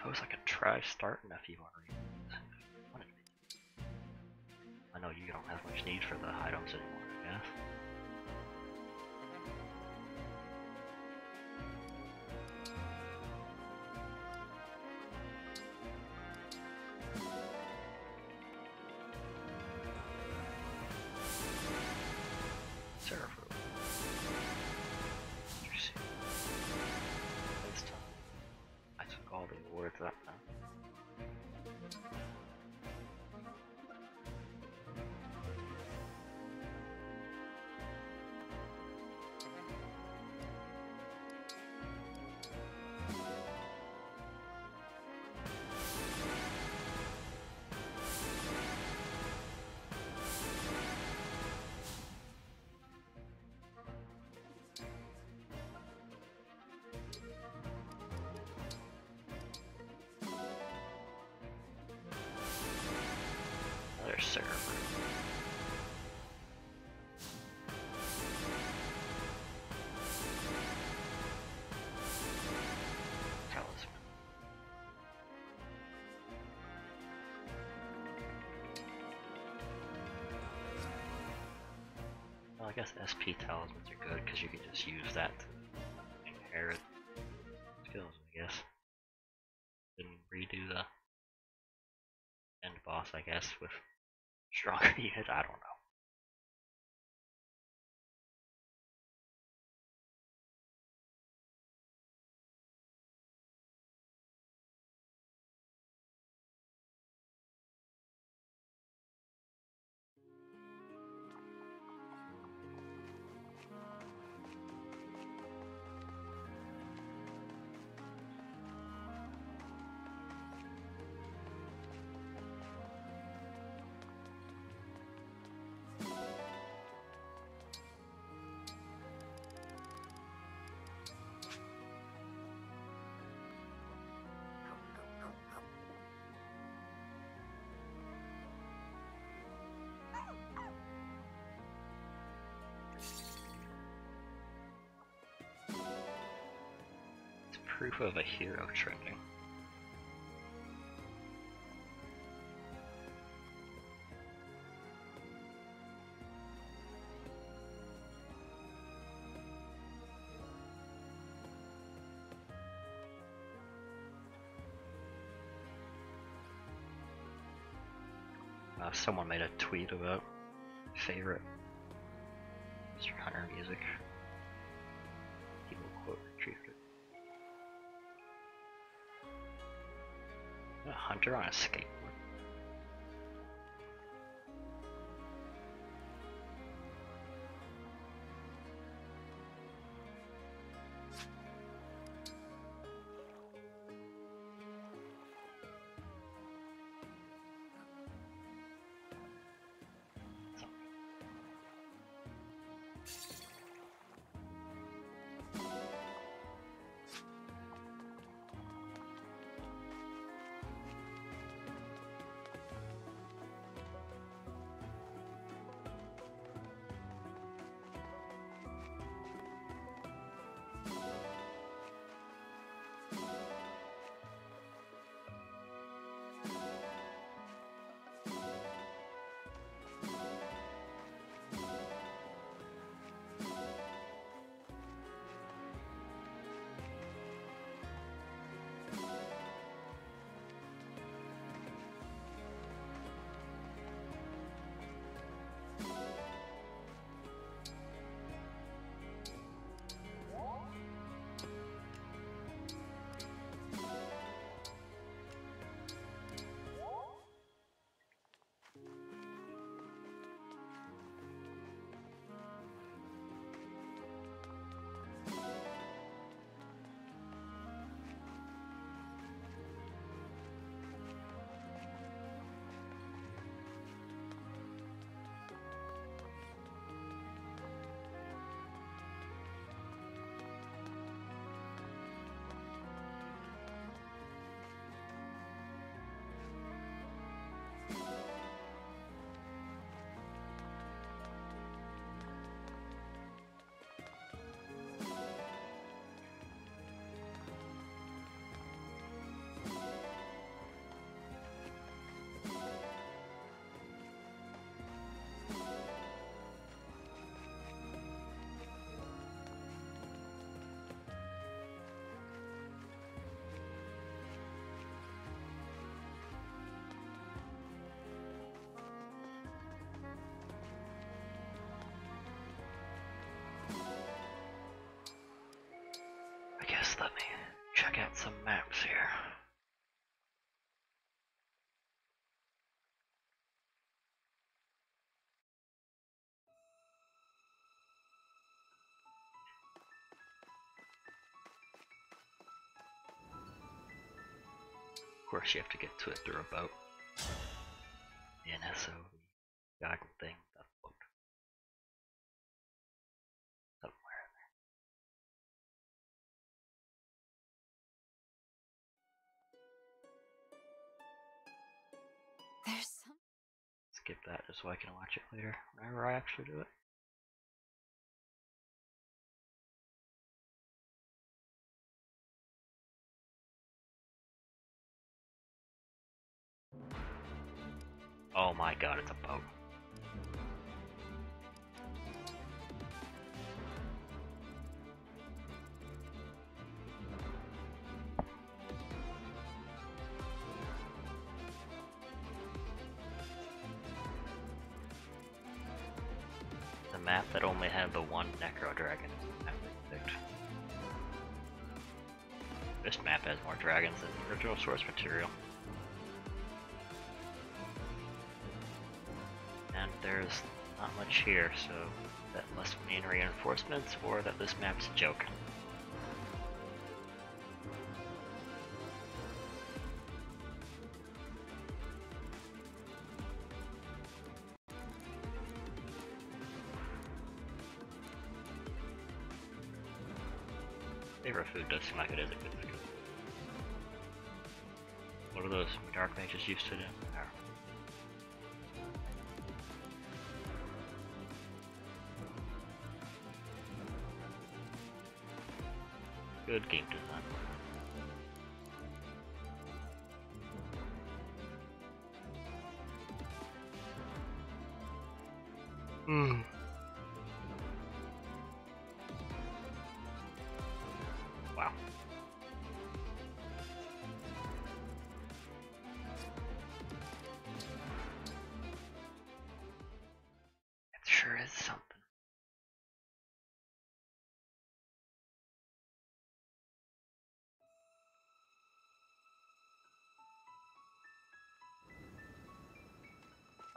Suppose I could try starting a few more. I know you don't have much need for the items anymore, I guess. Talisman. Well, I guess SP talismans are good because you can just use that to inherit I don't know. Proof of a hero trending. Uh, someone made a tweet about favorite Monster Hunter music. A hunter on let me check out some maps here. Of course, you have to get to it through a boat. So I can watch it later whenever I actually do it. Oh my god, it's a boat. Necro Dragon is the map I picked. This map has more dragons than the original source material. And there's not much here, so that must mean reinforcements or that this map's a joke. Like it. What are those dark mages used to do?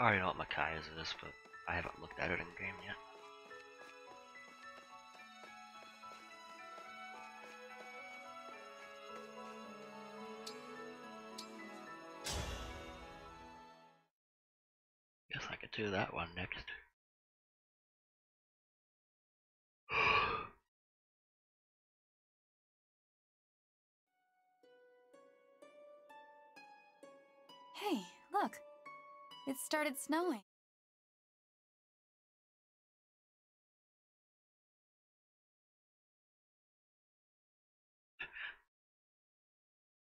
I already know what Micaiah's is, but I haven't looked at it in game yet. Guess I could do that one next. Started snowing.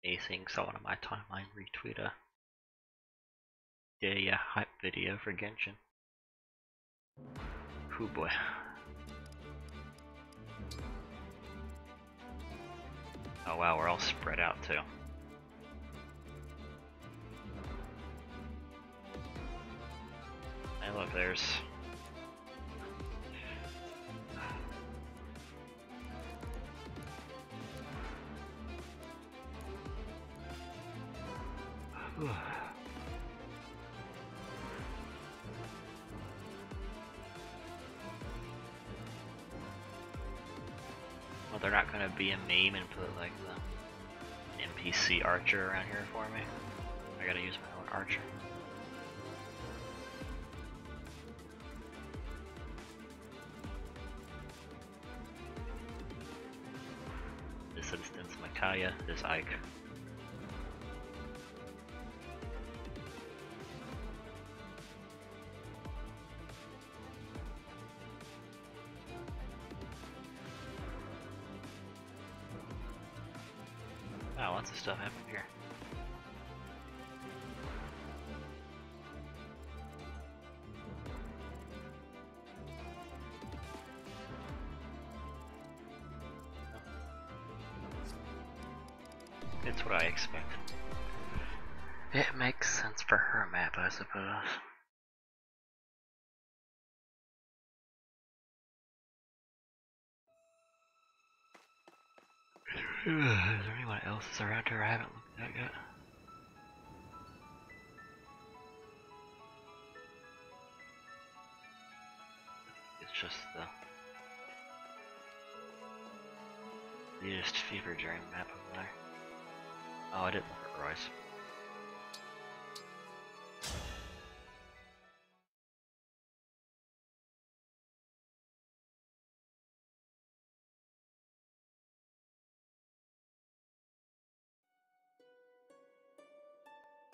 Anything someone on my timeline retweet a yeah, yeah, hype video for Genshin. Hoo boy. Oh wow, we're all spread out too. Hey look, there's... Well, they're not gonna be a meme and put like the NPC archer around here for me. I gotta use my own archer. Micaiah is Ike. Wow, ah, lots of stuff happened else that's around here I haven't looked at yet? It's just the latest fever dream map over there. Oh, I didn't look at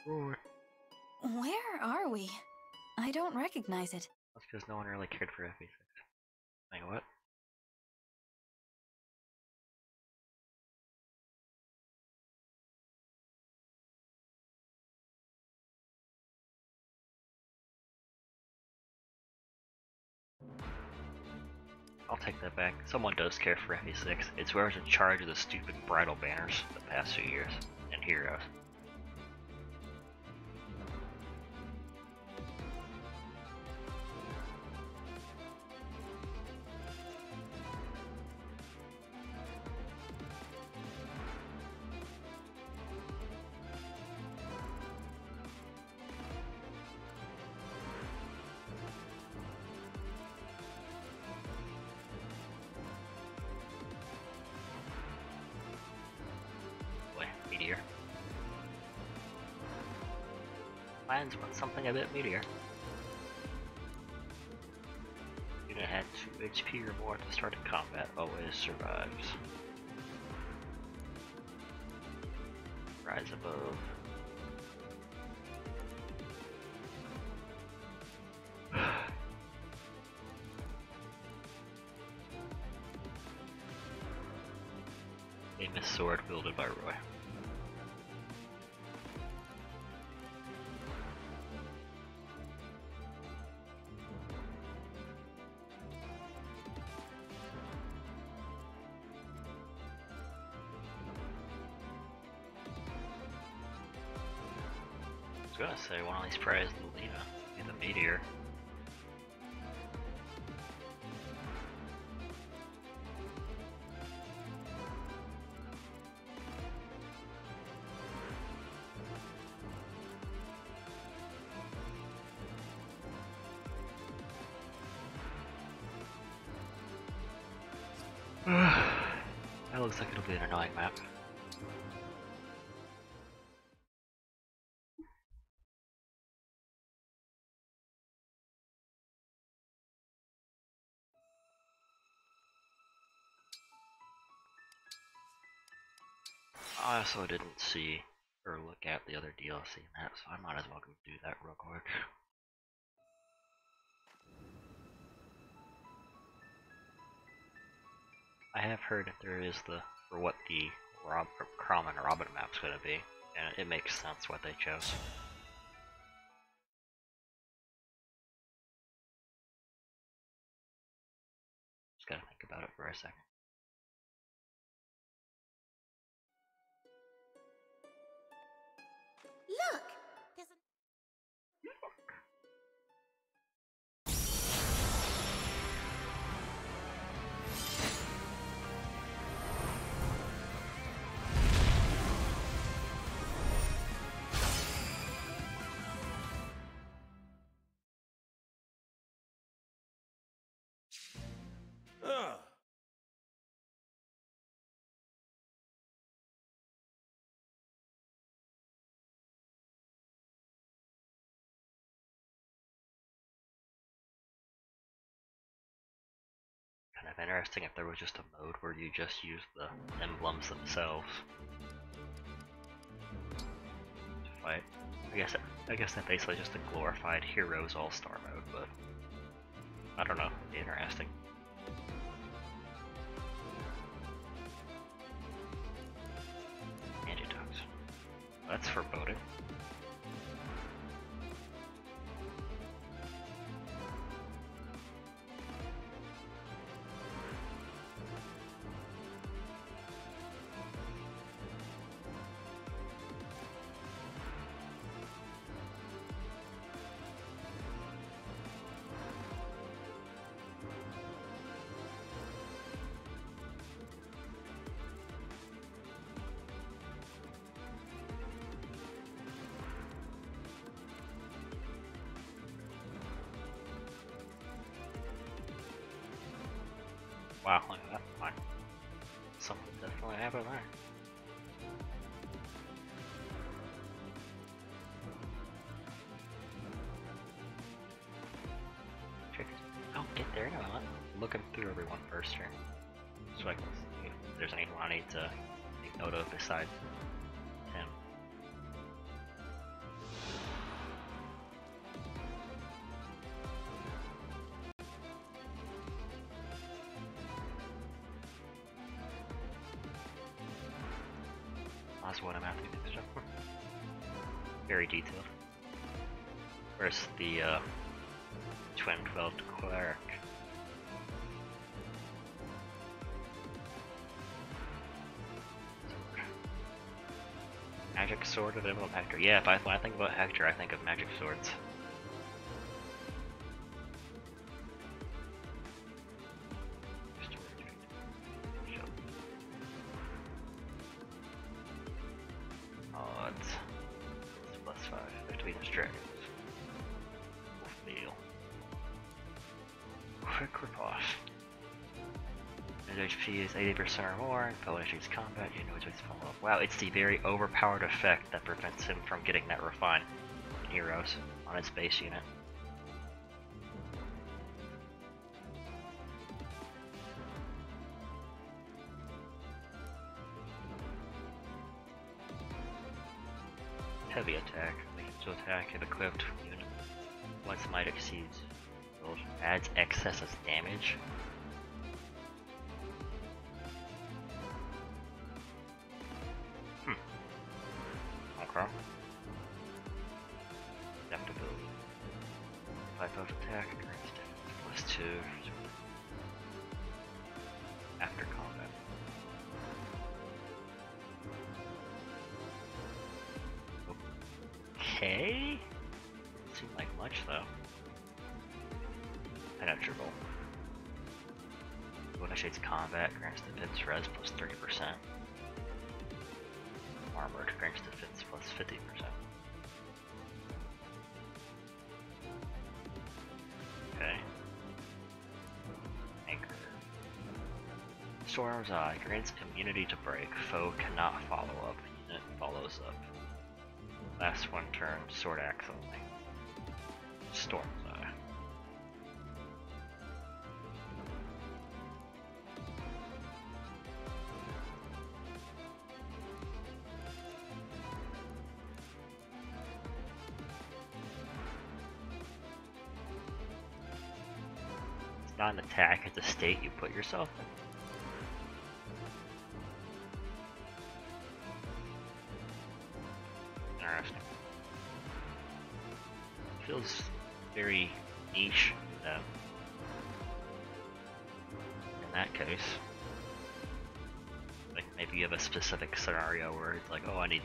Where are we? I don't recognize it. That's because no one really cared for FE6. Like, what? I'll take that back. Someone does care for FE6. It's whoever's in charge of the stupid bridal banners the past few years and heroes. Lions want something a bit meteor. Unit had 2 HP or more the start of combat, always survives. Rise above. Say one of these prizes Luna in the meteor. that looks like it'll be an annoying map. Also didn't see or look at the other DLC that, so I might as well go do that real quick. I have heard that there is the for what the Rob Chrom and Robin map's gonna be, and it makes sense what they chose. Just gotta think about it for a second. Look! Of interesting if there was just a mode where you just use the emblems themselves to fight. I guess I guess that basically just a glorified Heroes All Star mode, but I don't know. It'd be interesting. Antidotes. That's foreboding. Wow, look at that. Fine. Something definitely happened there. Check. Oh, get there. What? Looking through everyone first here. So I can see if there's anyone I need to take note of besides Magic sword of Emblem Hector. Yeah, if I, when I think about Hector, I think of magic swords. HP is 80% or more, fellow issues combat, you know to follow up. Wow, it's the very overpowered effect that prevents him from getting that refine heroes on his base unit. Okay. Seemed like much though. Penetrable. When initiates combat, grants defense res plus 30%. Armored grants defense plus 50%. Okay. Anchor. Storm's Eye grants immunity to break. Foe cannot follow up. Unit follows up. Last one turn, sword axe only. Storm's Eye. It's not an attack, it's a state you put yourself in.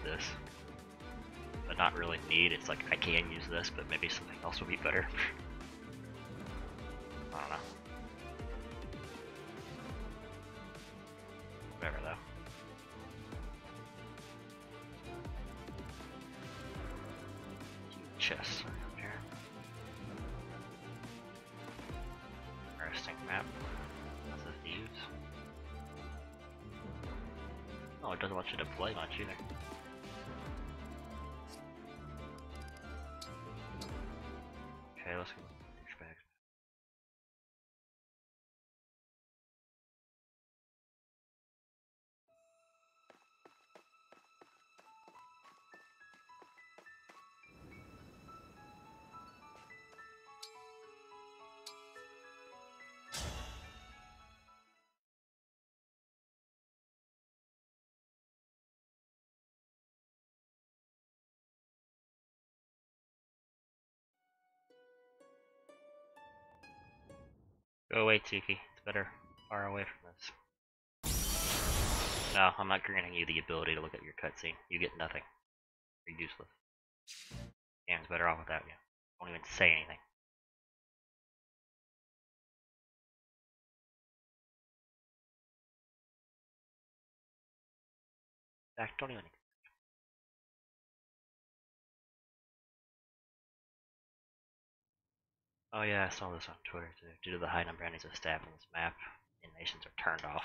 This. But not really need, it's like I can use this, but maybe something else would be better. I don't know. Whatever though. Chest. Interesting map. Lots of views. Oh, it doesn't want you to play much either. Go away, Tiki. It's better far away from this. No, I'm not granting you the ability to look at your cutscene. You get nothing. You're useless. Game's better off without you. Won't even say anything. In fact, don't even. Oh yeah, I saw this on Twitter too. Due to the high number of enemies of staff on this map, Animations are turned off.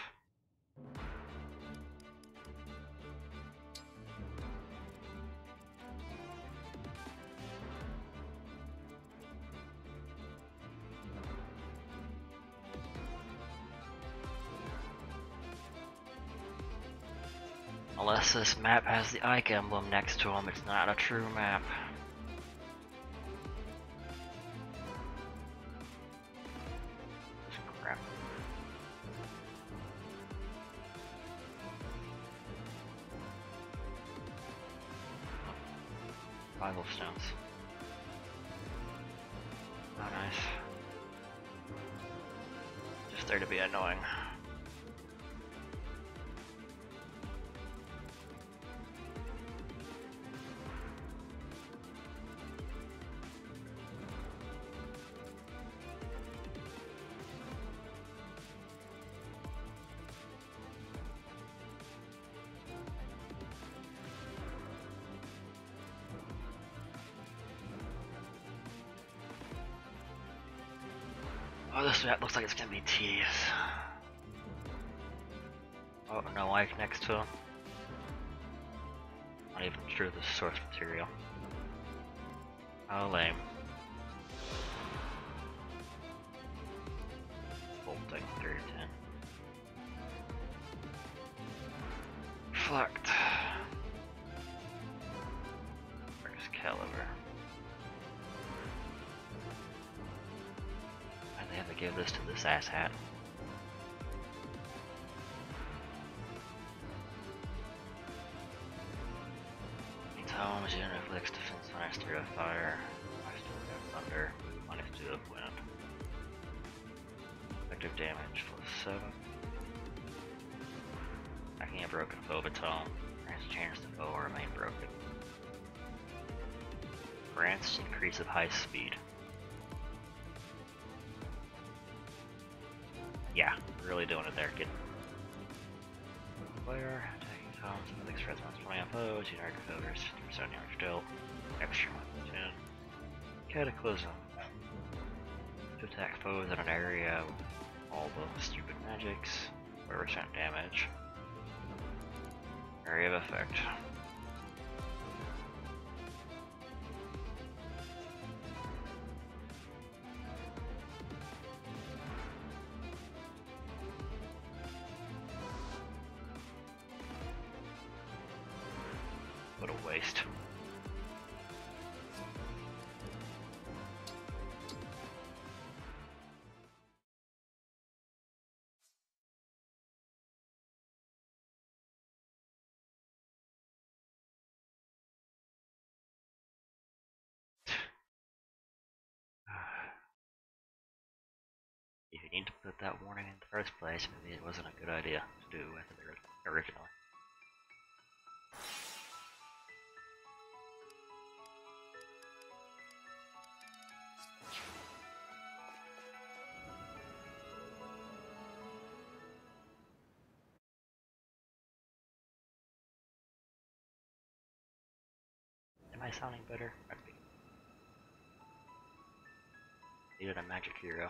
Unless this map has the Ike emblem next to him, it's not a true map. This looks like it's gonna be tedious. Oh, no Ike next to him. Not even sure the source material. How lame. Increase of high speed. Yeah, really doing it there, kid. Player, attacking toms, with spreads once 20 on foes, generic filters, 3% damage dealt, extra 1 10. Cataclysm. To attack foes in an area with all the stupid magics, 4% damage. Area of effect. You need to put that warning in the first place, maybe it wasn't a good idea to do with it originally. Am I sounding better? Needed a magic hero.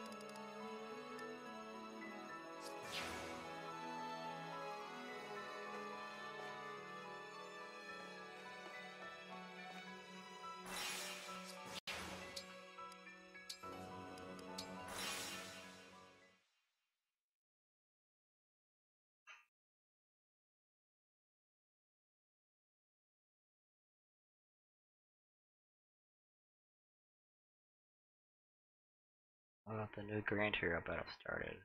Well, the new Grand Hero battle started.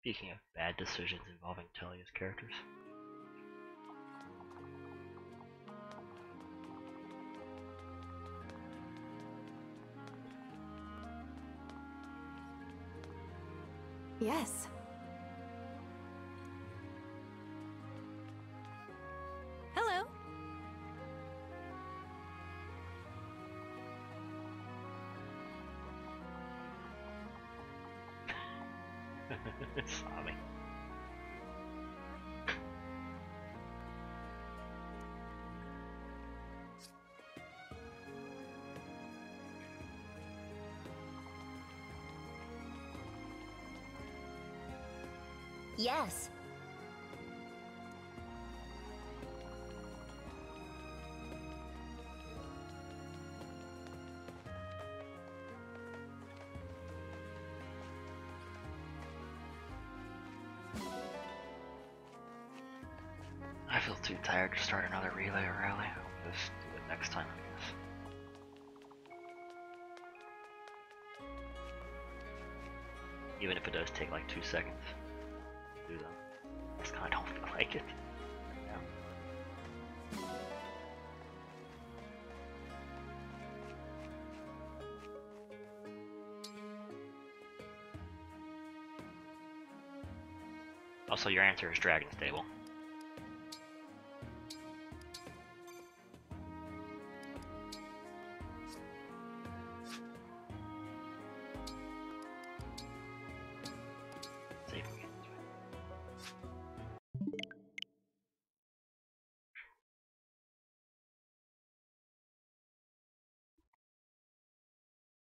Speaking of bad decisions involving Tellius characters. Yes. Sorry. Yes, too tired to start another relay rally. Just do it next time, I guess. Even if it does take like two seconds. to Do that. I just kinda don't feel like it. Also, your answer is Dragon Stable.